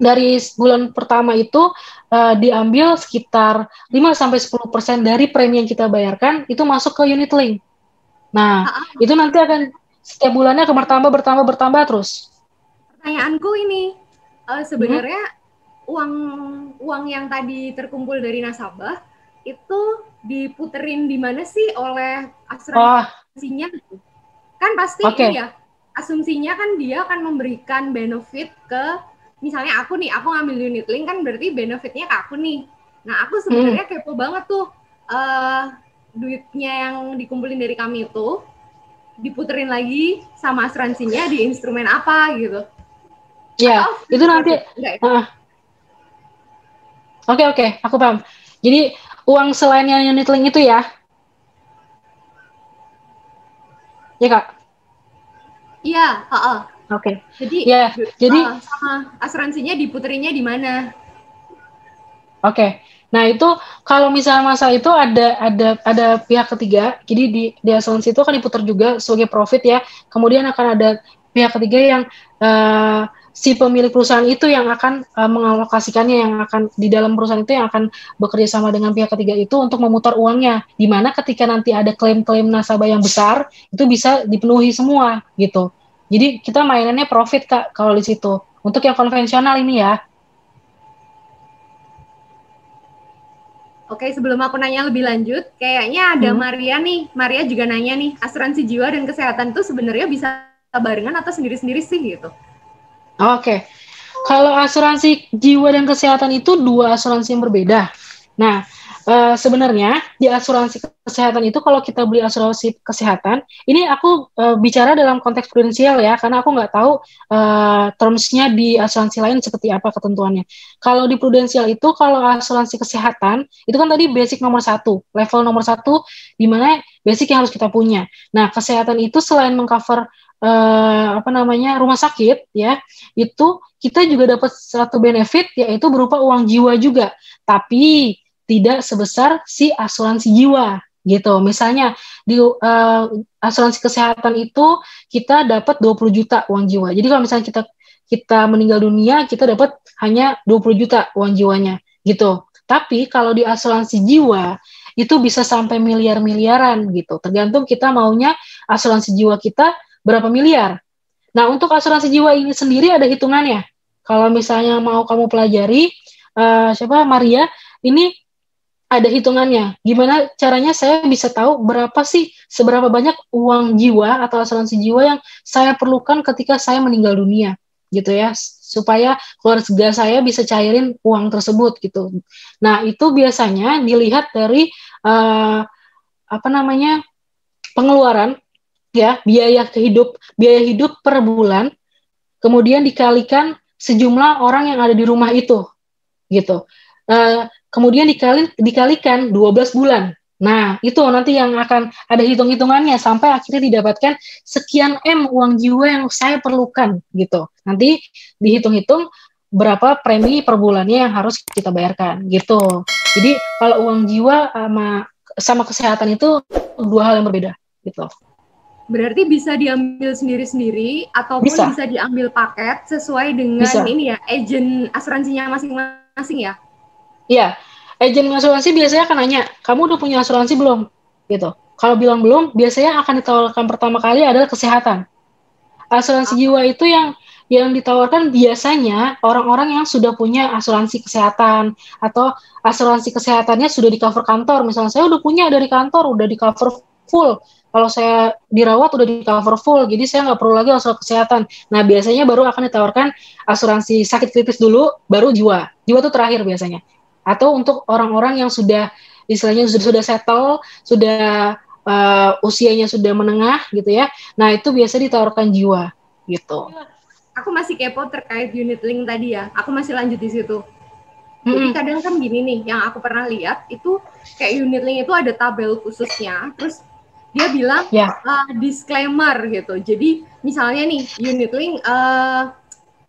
dari bulan pertama itu uh, diambil sekitar 5 sampai 10% dari premi yang kita bayarkan itu masuk ke unit link. Nah, uh itu nanti akan setiap bulannya akan bertambah bertambah bertambah terus. Pertanyaanku ini uh, sebenarnya hmm? uang uang yang tadi terkumpul dari nasabah itu diputerin di mana sih oleh asuransinya? Oh. Kan pasti okay. ya asumsinya kan dia akan memberikan benefit ke misalnya aku nih, aku ngambil unit link kan berarti benefitnya ke aku nih. Nah, aku sebenarnya hmm. kepo banget tuh uh, duitnya yang dikumpulin dari kami itu diputerin lagi sama asuransinya di instrumen apa gitu. Ya, oh, itu nanti. Ya? Oke uh, oke, okay, okay, aku paham. Jadi uang selain yang unit link itu ya? Ya kak? Iya, Oke. Okay. Jadi, ya, jadi uh, sama asuransinya diputerinya di mana? Oke. Okay. Nah itu kalau misalnya masa itu ada ada ada pihak ketiga, jadi di di asuransi itu akan diputar juga sebagai profit ya. Kemudian akan ada pihak ketiga yang uh, si pemilik perusahaan itu yang akan uh, mengalokasikannya yang akan di dalam perusahaan itu yang akan bekerja sama dengan pihak ketiga itu untuk memutar uangnya. Di mana ketika nanti ada klaim-klaim nasabah yang besar itu bisa dipenuhi semua gitu. Jadi kita mainannya profit kak kalau di situ. Untuk yang konvensional ini ya. Oke, sebelum aku nanya lebih lanjut, kayaknya ada hmm. Maria nih. Maria juga nanya nih, asuransi jiwa dan kesehatan itu sebenarnya bisa barengan atau sendiri-sendiri sih gitu? Oke. Kalau asuransi jiwa dan kesehatan itu dua asuransi yang berbeda. Nah, uh, sebenarnya di asuransi kesehatan itu kalau kita beli asuransi kesehatan, ini aku uh, bicara dalam konteks prudensial ya, karena aku nggak tahu uh, termsnya di asuransi lain seperti apa ketentuannya. Kalau di prudensial itu, kalau asuransi kesehatan itu kan tadi basic nomor satu, level nomor satu, di mana basic yang harus kita punya. Nah, kesehatan itu selain mengcover uh, apa namanya rumah sakit ya, itu kita juga dapat satu benefit yaitu berupa uang jiwa juga. Tapi tidak sebesar si asuransi jiwa gitu. Misalnya di uh, asuransi kesehatan itu kita dapat 20 juta uang jiwa. Jadi kalau misalnya kita kita meninggal dunia, kita dapat hanya 20 juta uang jiwanya gitu. Tapi kalau di asuransi jiwa itu bisa sampai miliar-miliaran gitu. Tergantung kita maunya asuransi jiwa kita berapa miliar. Nah, untuk asuransi jiwa ini sendiri ada hitungannya. Kalau misalnya mau kamu pelajari, uh, siapa Maria, ini ada hitungannya. Gimana caranya saya bisa tahu berapa sih seberapa banyak uang jiwa atau asuransi jiwa yang saya perlukan ketika saya meninggal dunia gitu ya supaya keluarga saya bisa cairin uang tersebut gitu. Nah itu biasanya dilihat dari uh, apa namanya pengeluaran ya biaya kehidup biaya hidup per bulan kemudian dikalikan sejumlah orang yang ada di rumah itu gitu. Uh, kemudian dikali, dikalikan 12 bulan. Nah, itu nanti yang akan ada hitung-hitungannya sampai akhirnya didapatkan sekian M uang jiwa yang saya perlukan gitu. Nanti dihitung-hitung berapa premi per bulannya yang harus kita bayarkan gitu. Jadi kalau uang jiwa sama sama kesehatan itu dua hal yang berbeda gitu. Berarti bisa diambil sendiri-sendiri ataupun bisa. bisa diambil paket sesuai dengan bisa. ini ya, agent asuransinya masing-masing ya? Iya, agent asuransi biasanya akan nanya, kamu udah punya asuransi belum? Gitu. Kalau bilang belum, biasanya akan ditawarkan pertama kali adalah kesehatan. Asuransi jiwa itu yang yang ditawarkan biasanya orang-orang yang sudah punya asuransi kesehatan atau asuransi kesehatannya sudah di cover kantor. Misalnya saya udah punya dari kantor, udah di cover full. Kalau saya dirawat udah di cover full, jadi saya nggak perlu lagi asuransi kesehatan. Nah biasanya baru akan ditawarkan asuransi sakit kritis dulu, baru jiwa. Jiwa itu terakhir biasanya atau untuk orang-orang yang sudah istilahnya sudah sudah settle, sudah uh, usianya sudah menengah gitu ya. Nah, itu biasa ditawarkan jiwa gitu. Aku masih kepo terkait unit link tadi ya. Aku masih lanjut di situ. Jadi kadang kan gini nih, yang aku pernah lihat itu kayak unit link itu ada tabel khususnya, terus dia bilang yeah. Ya. uh, disclaimer gitu. Jadi misalnya nih unit link uh,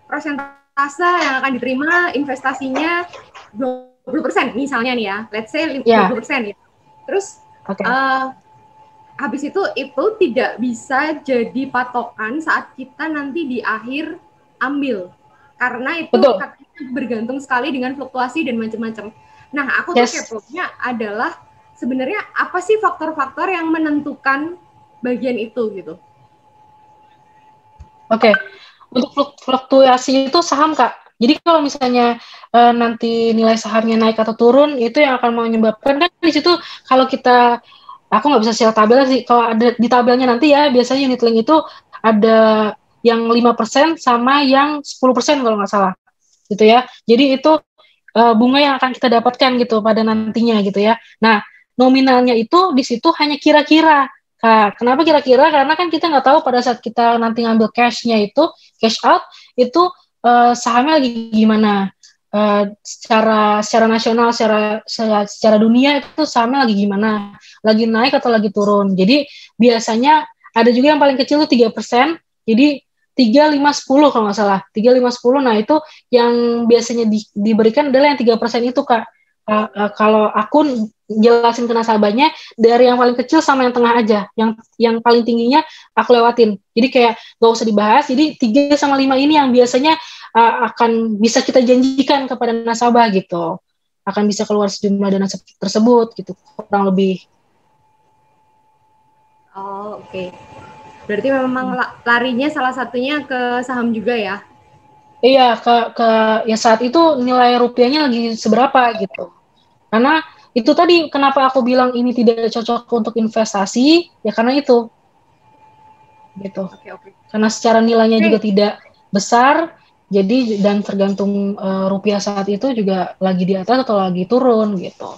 persentase yang akan diterima investasinya 20% misalnya nih ya, let's say 50% yeah. ya. Terus okay. uh, eh, habis itu itu tidak bisa jadi patokan saat kita nanti di akhir ambil. Karena itu bergantung sekali dengan fluktuasi dan macam-macam. Nah, aku yes. tuh kepo-nya adalah sebenarnya apa sih faktor-faktor yang menentukan bagian itu gitu. Oke. Okay. Untuk fluktuasi itu saham Kak. Jadi kalau misalnya uh, nanti nilai sahamnya naik atau turun, itu yang akan menyebabkan kan di situ kalau kita aku nggak bisa share tabel sih. Kalau ada di tabelnya nanti ya biasanya unit link itu ada yang 5% sama yang 10% kalau nggak salah. Gitu ya. Jadi itu uh, bunga yang akan kita dapatkan gitu pada nantinya gitu ya. Nah, nominalnya itu di situ hanya kira-kira. Nah, kenapa kira-kira? Karena kan kita nggak tahu pada saat kita nanti ngambil cash-nya itu, cash out, itu uh, sahamnya lagi gimana. Uh, secara secara nasional secara, secara dunia itu sahamnya lagi gimana? Lagi naik atau lagi turun? Jadi biasanya ada juga yang paling kecil tuh tiga persen. Jadi tiga lima sepuluh kalau nggak salah. tiga lima sepuluh nah itu yang biasanya di, diberikan adalah yang tiga persen itu kak uh, uh, kalau akun jelasin ke nasabahnya dari yang paling kecil sama yang tengah aja. Yang yang paling tingginya aku lewatin. Jadi kayak nggak usah dibahas. Jadi tiga sama lima ini yang biasanya uh, akan bisa kita janjikan kepada nasabah gitu. Akan bisa keluar sejumlah dana tersebut gitu kurang lebih. Oh oke. Okay. berarti memang larinya salah satunya ke saham juga ya iya ke ke ya saat itu nilai rupiahnya lagi seberapa gitu karena itu tadi kenapa aku bilang ini tidak cocok untuk investasi, ya karena itu. Gitu. Okay, okay. Karena secara nilainya okay. juga tidak besar, jadi dan tergantung uh, rupiah saat itu juga lagi di atas atau lagi turun gitu.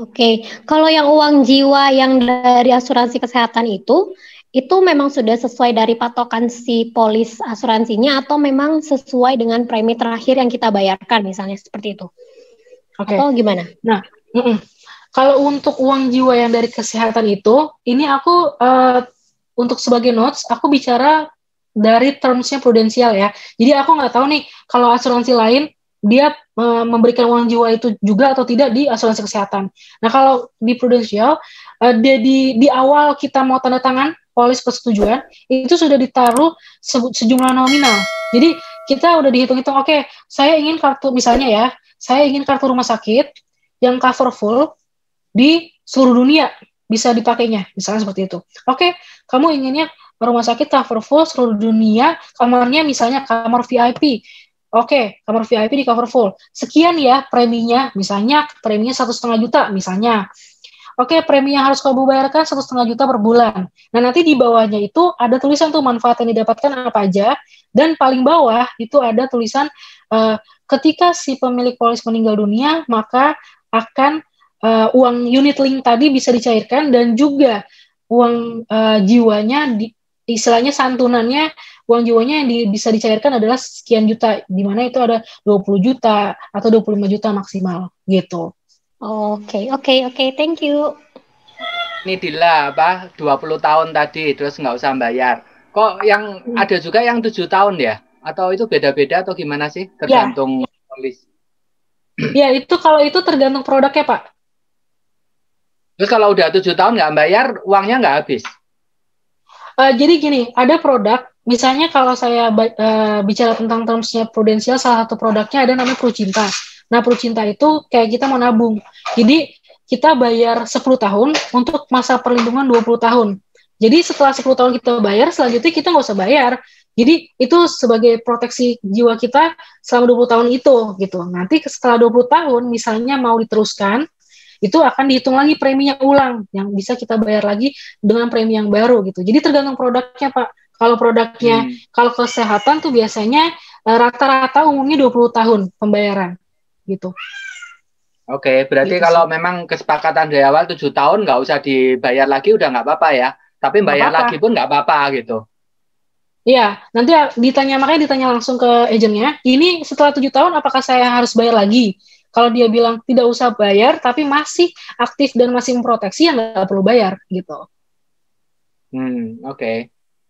Oke, okay. kalau yang uang jiwa yang dari asuransi kesehatan itu, itu memang sudah sesuai dari patokan si polis asuransinya atau memang sesuai dengan premi terakhir yang kita bayarkan misalnya seperti itu? Okay. Atau gimana? Nah, mm -mm. kalau untuk uang jiwa yang dari kesehatan itu, ini aku uh, untuk sebagai notes, aku bicara dari termsnya prudensial ya. Jadi aku nggak tahu nih kalau asuransi lain dia uh, memberikan uang jiwa itu juga atau tidak di asuransi kesehatan. Nah kalau di prudensial, uh, dia di di awal kita mau tanda tangan polis persetujuan itu sudah ditaruh se sejumlah nominal. Jadi kita udah dihitung-hitung, oke, okay, saya ingin kartu misalnya ya, saya ingin kartu rumah sakit yang cover full di seluruh dunia bisa dipakainya, misalnya seperti itu. Oke, kamu inginnya rumah sakit cover full seluruh dunia, kamarnya misalnya kamar VIP. Oke, kamar VIP di cover full. Sekian ya preminya, misalnya preminya satu setengah juta, misalnya. Oke, premi yang harus kamu bayarkan satu setengah juta per bulan. Nah, nanti di bawahnya itu ada tulisan tuh manfaat yang didapatkan apa aja, dan paling bawah itu ada tulisan uh, ketika si pemilik polis meninggal dunia, maka akan uh, uang unit link tadi bisa dicairkan dan juga uang uh, jiwanya di, istilahnya santunannya uang jiwanya yang di, bisa dicairkan adalah sekian juta di mana itu ada 20 juta atau 25 juta maksimal gitu. Oke, okay, oke, okay, oke, okay. thank you. Ini Dila apa 20 tahun tadi terus nggak usah bayar. Kok yang hmm. ada juga yang tujuh tahun ya? atau itu beda-beda atau gimana sih ya. tergantung ya. polis? [CLEARS THROAT] Ya itu kalau itu tergantung produknya pak. Terus kalau udah tujuh tahun nggak bayar uangnya nggak habis? Uh, jadi gini, ada produk, misalnya kalau saya uh, bicara tentang termsnya prudensial, salah satu produknya ada namanya Prucinta. Nah, Prucinta itu kayak kita mau nabung. Jadi kita bayar 10 tahun untuk masa perlindungan 20 tahun. Jadi setelah 10 tahun kita bayar, selanjutnya kita nggak usah bayar. Jadi itu sebagai proteksi jiwa kita selama 20 tahun itu gitu. Nanti setelah 20 tahun misalnya mau diteruskan itu akan dihitung lagi preminya ulang yang bisa kita bayar lagi dengan premi yang baru gitu. Jadi tergantung produknya Pak. Kalau produknya hmm. kalau kesehatan tuh biasanya eh, rata-rata umumnya 20 tahun pembayaran gitu. Oke, berarti gitu kalau memang kesepakatan dari awal 7 tahun nggak usah dibayar lagi udah nggak apa-apa ya. Tapi bayar lagi pun nggak apa-apa gitu. Iya, nanti ditanya makanya ditanya langsung ke agentnya. Ini setelah tujuh tahun, apakah saya harus bayar lagi? Kalau dia bilang tidak usah bayar, tapi masih aktif dan masih memproteksi, ya nggak perlu bayar gitu. Hmm, oke. Okay.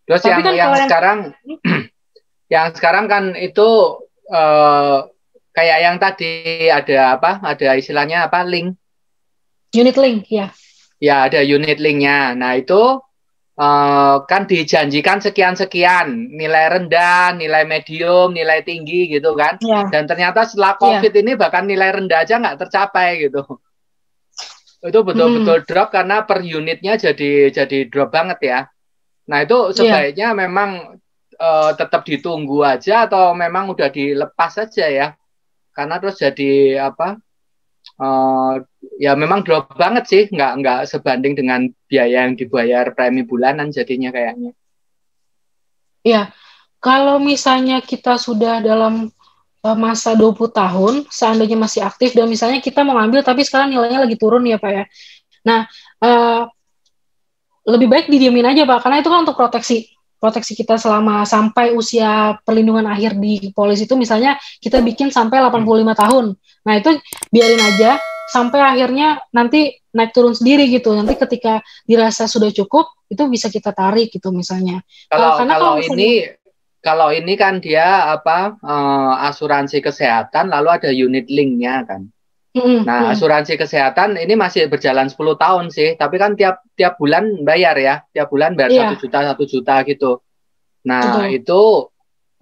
Terus tapi yang kan yang sekarang, [CLEARS THROAT] yang sekarang kan itu uh, kayak yang tadi ada apa? Ada istilahnya apa? Link. Unit link, ya. Ya, ada unit linknya. Nah itu uh, kan dijanjikan sekian-sekian, nilai rendah, nilai medium, nilai tinggi gitu kan. Yeah. Dan ternyata setelah iya. COVID yeah. ini bahkan nilai rendah aja nggak tercapai gitu. Itu betul-betul hmm. drop karena per unitnya jadi jadi drop banget ya. Nah itu iya. sebaiknya yeah. memang uh, tetap ditunggu aja atau memang udah dilepas saja ya. Karena terus jadi apa? uh, ya memang drop banget sih, nggak nggak sebanding dengan biaya yang dibayar premi bulanan jadinya kayaknya. Ya, kalau misalnya kita sudah dalam uh, masa 20 tahun, seandainya masih aktif dan misalnya kita mau ngambil tapi sekarang nilainya lagi turun ya Pak ya. Nah, uh, lebih baik didiamin aja Pak, karena itu kan untuk proteksi proteksi kita selama sampai usia perlindungan akhir di polis itu misalnya kita bikin sampai 85 tahun. Nah, itu biarin aja sampai akhirnya nanti naik turun sendiri gitu. Nanti ketika dirasa sudah cukup, itu bisa kita tarik gitu misalnya. Kalau karena kalau, kalau ini kalau ini kan dia apa uh, asuransi kesehatan lalu ada unit linknya kan. Mm-hmm. Nah, asuransi kesehatan ini masih berjalan 10 tahun sih, tapi kan tiap tiap bulan bayar ya, tiap bulan bayar iya. satu yeah. juta satu juta gitu. Nah, Betul. itu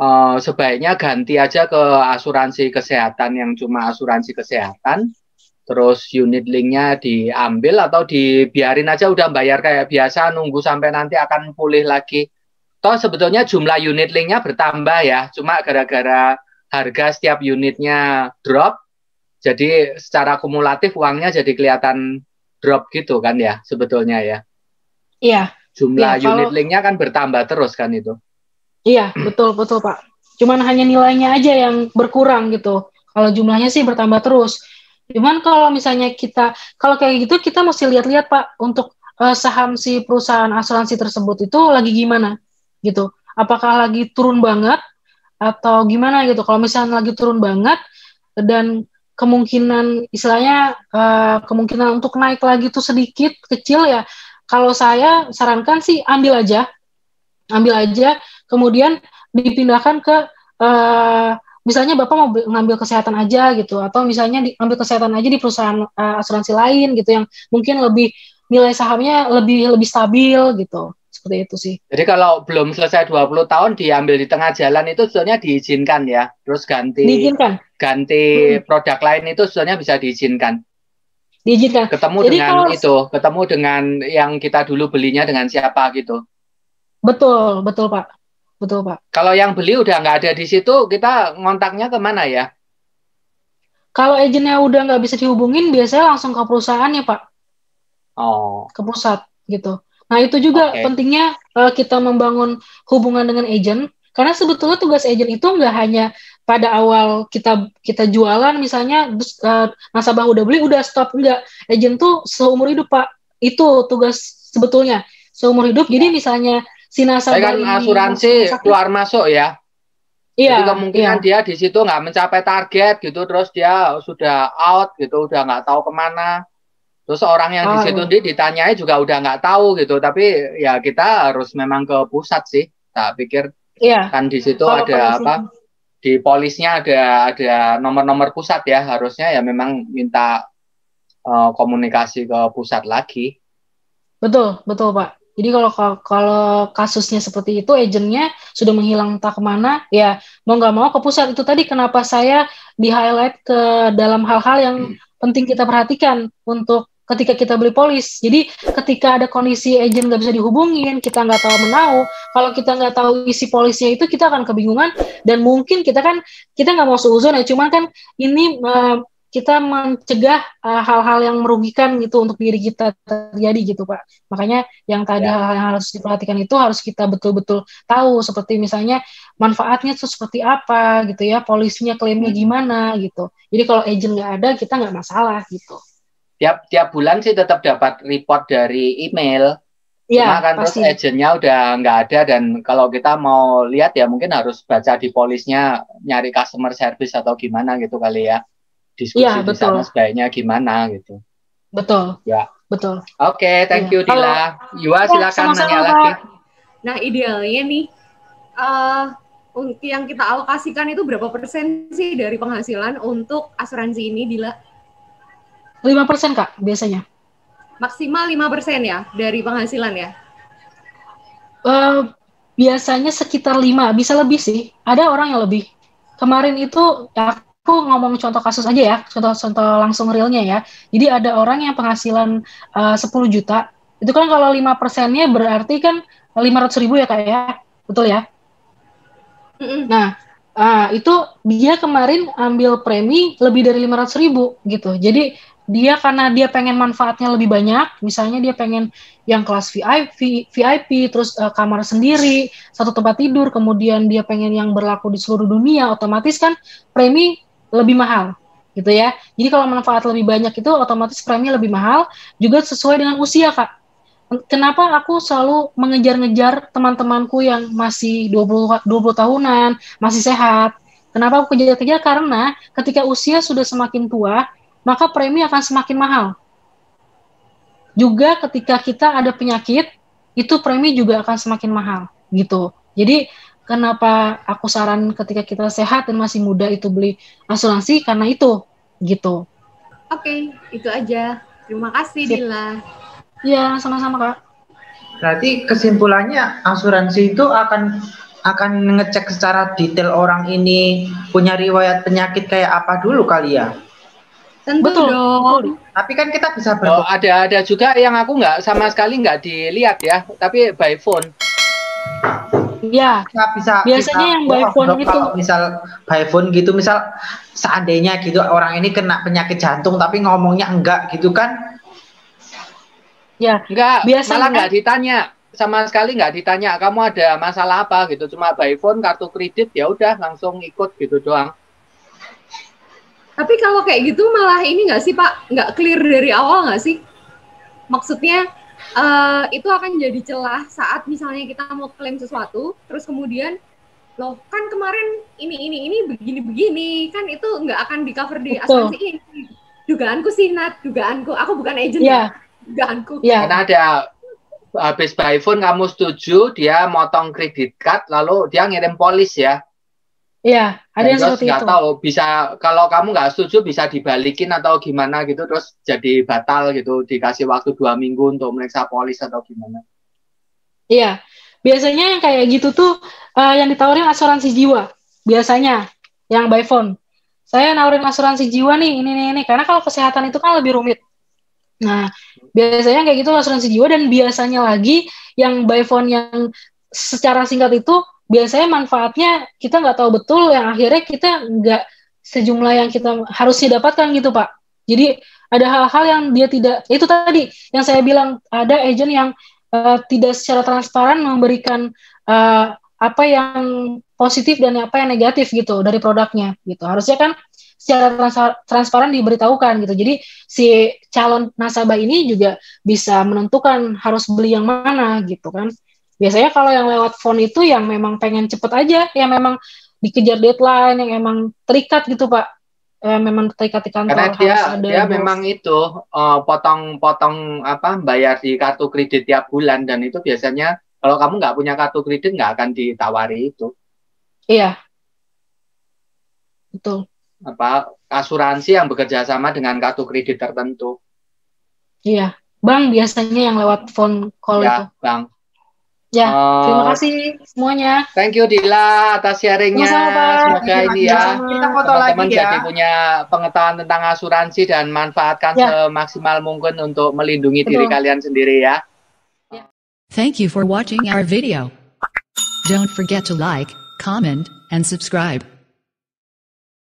uh, sebaiknya ganti aja ke asuransi kesehatan yang cuma asuransi kesehatan, terus unit linknya diambil atau dibiarin aja udah bayar kayak biasa, nunggu sampai nanti akan pulih lagi. Toh sebetulnya jumlah unit linknya bertambah ya, cuma gara-gara harga setiap unitnya drop, jadi secara kumulatif uangnya jadi kelihatan drop gitu kan ya sebetulnya ya. Iya. Jumlah ya, unit linknya kan bertambah terus kan itu. Iya betul betul pak. Cuman hanya nilainya aja yang berkurang gitu. Kalau jumlahnya sih bertambah terus. Cuman kalau misalnya kita kalau kayak gitu kita mesti lihat-lihat pak untuk uh, saham si perusahaan asuransi tersebut itu lagi gimana gitu. Apakah lagi turun banget atau gimana gitu. Kalau misalnya lagi turun banget dan kemungkinan istilahnya uh, kemungkinan untuk naik lagi tuh sedikit kecil ya. Kalau saya sarankan sih ambil aja ambil aja kemudian dipindahkan ke uh, misalnya bapak mau ngambil kesehatan aja gitu atau misalnya diambil kesehatan aja di perusahaan uh, asuransi lain gitu yang mungkin lebih nilai sahamnya lebih lebih stabil gitu seperti itu sih. Jadi kalau belum selesai 20 tahun diambil di tengah jalan itu sebenarnya diizinkan ya. Terus ganti diizinkan. ganti hmm. produk lain itu sebenarnya bisa diizinkan. Diizinkan. Ketemu Jadi dengan kalau... itu, ketemu dengan yang kita dulu belinya dengan siapa gitu. Betul, betul Pak. Betul Pak. Kalau yang beli udah nggak ada di situ, kita ngontaknya ke mana ya? Kalau agennya udah nggak bisa dihubungin, biasanya langsung ke perusahaan ya Pak. Oh. Ke pusat gitu. Nah, itu juga okay. pentingnya uh, kita membangun hubungan dengan agent karena sebetulnya tugas agent itu nggak hanya pada awal kita kita jualan misalnya uh, nasabah udah beli udah stop enggak agent tuh seumur hidup Pak. Itu tugas sebetulnya seumur hidup. Jadi misalnya si nasabah kan asuransi sakit, keluar masuk ya. Iya. Jadi kemungkinan iya. dia di situ nggak mencapai target gitu, terus dia sudah out gitu, udah nggak tahu ke mana. Terus orang yang oh, di situ iya. ditanyai juga udah nggak tahu gitu, tapi ya kita harus memang ke pusat sih. Tak pikir iya. kan di situ Kalau ada polisi. apa? Di polisnya ada ada nomor-nomor pusat ya, harusnya ya memang minta uh, komunikasi ke pusat lagi. Betul, betul Pak. Jadi kalau kalau kasusnya seperti itu, agennya sudah menghilang entah ke mana, ya mau nggak mau ke pusat itu tadi. Kenapa saya di highlight ke dalam hal-hal yang hmm. penting kita perhatikan untuk ketika kita beli polis. Jadi ketika ada kondisi agent nggak bisa dihubungin, kita nggak tahu menau. Kalau kita nggak tahu isi polisnya itu, kita akan kebingungan dan mungkin kita kan kita nggak mau seuzon ya. Cuman kan ini uh, kita mencegah eh, hal-hal uh, yang merugikan gitu untuk diri kita terjadi gitu pak makanya yang tadi ya. hal-hal yang harus diperhatikan itu harus kita betul-betul tahu seperti misalnya manfaatnya itu seperti apa gitu ya polisnya klaimnya hmm. gimana gitu jadi kalau agent nggak ada kita nggak masalah gitu tiap tiap bulan sih tetap dapat report dari email. Ya, Cuma kan pasti. terus agentnya udah nggak ada dan kalau kita mau lihat ya mungkin harus baca di polisnya nyari customer service atau gimana gitu kali ya. Diskusi ya, di sana sebaiknya gimana gitu. Betul. Ya. Betul. Oke, okay, thank ya. you Dila. Yua silakan sama -sama, nanya lagi. Nah, idealnya nih uh, yang kita alokasikan itu berapa persen sih dari penghasilan untuk asuransi ini Dila? Lima persen kak biasanya. Maksimal lima persen ya dari penghasilan ya? Uh, biasanya sekitar lima bisa lebih sih. Ada orang yang lebih. Kemarin itu aku ngomong contoh kasus aja ya contoh-contoh langsung realnya ya. Jadi ada orang yang penghasilan uh, 10 juta. Itu kan kalau lima persennya berarti kan lima ratus ribu ya kak ya? Betul ya? Mm -mm. nah uh, itu dia kemarin ambil premi lebih dari lima ratus ribu gitu. Jadi dia karena dia pengen manfaatnya lebih banyak, misalnya dia pengen yang kelas VIP, VIP terus uh, kamar sendiri, satu tempat tidur, kemudian dia pengen yang berlaku di seluruh dunia, otomatis kan premi lebih mahal, gitu ya. Jadi kalau manfaat lebih banyak itu otomatis premi lebih mahal, juga sesuai dengan usia, Kak. Kenapa aku selalu mengejar-ngejar teman-temanku yang masih 20 20 tahunan, masih sehat? Kenapa aku kejar-kejar? Karena ketika usia sudah semakin tua, maka premi akan semakin mahal. Juga ketika kita ada penyakit, itu premi juga akan semakin mahal gitu. Jadi kenapa aku saran ketika kita sehat dan masih muda itu beli asuransi karena itu gitu. Oke, okay, itu aja. Terima kasih Sip. Dila. Iya, sama-sama Kak. Berarti kesimpulannya asuransi itu akan akan ngecek secara detail orang ini punya riwayat penyakit kayak apa dulu kali ya? Tentu Betul. dong. Tapi kan kita bisa ber oh, ada ada juga yang aku nggak sama sekali nggak dilihat ya, tapi by phone. Iya. Bisa, bisa. Biasanya bisa, yang by phone itu. Misal by phone gitu, misal seandainya gitu orang ini kena penyakit jantung tapi ngomongnya enggak gitu kan? Ya. Enggak. Biasanya malah nggak ditanya sama sekali nggak ditanya kamu ada masalah apa gitu cuma by phone kartu kredit ya udah langsung ikut gitu doang tapi kalau kayak gitu malah ini nggak sih pak? Nggak clear dari awal nggak sih? Maksudnya uh, itu akan jadi celah saat misalnya kita mau klaim sesuatu terus kemudian loh kan kemarin ini ini ini begini begini kan itu nggak akan di cover di asuransi ini dugaanku sih Nat dugaanku. Aku bukan agent yeah. ya dugaanku. Yeah. karena ada habis by phone kamu setuju dia motong kredit card lalu dia ngirim polis ya Iya, ada yang seperti itu. tahu bisa kalau kamu nggak setuju bisa dibalikin atau gimana gitu terus jadi batal gitu dikasih waktu dua minggu untuk meriksa polis atau gimana? Iya, biasanya yang kayak gitu tuh uh, yang ditawarin asuransi jiwa biasanya yang by phone. Saya nawarin asuransi jiwa nih ini nih ini karena kalau kesehatan itu kan lebih rumit. Nah, biasanya kayak gitu asuransi jiwa dan biasanya lagi yang by phone yang secara singkat itu biasanya manfaatnya kita nggak tahu betul yang akhirnya kita nggak sejumlah yang kita harusnya dapatkan gitu Pak. Jadi ada hal-hal yang dia tidak itu tadi yang saya bilang ada agent yang uh, tidak secara transparan memberikan uh, apa yang positif dan apa yang negatif gitu dari produknya gitu. Harusnya kan secara trans transparan diberitahukan gitu. Jadi si calon nasabah ini juga bisa menentukan harus beli yang mana gitu kan. Biasanya kalau yang lewat phone itu yang memang pengen cepet aja, yang memang dikejar deadline, yang emang terikat gitu pak. Ya, memang terikat di kantor. Karena dia ada dia memang itu uh, potong-potong apa bayar di kartu kredit tiap bulan dan itu biasanya kalau kamu nggak punya kartu kredit nggak akan ditawari itu. Iya, betul apa asuransi yang bekerja sama dengan kartu kredit tertentu. Iya, Bang biasanya yang lewat phone call ya, itu. Bang. Ya, uh, terima kasih semuanya. Thank you Dila atas sharingnya. Semoga ini ya kita foto lagi ya. jadi punya pengetahuan tentang asuransi dan manfaatkan ya. semaksimal mungkin untuk melindungi Betul. diri kalian sendiri ya. ya. Thank you for watching our video. Don't forget to like, comment, and subscribe.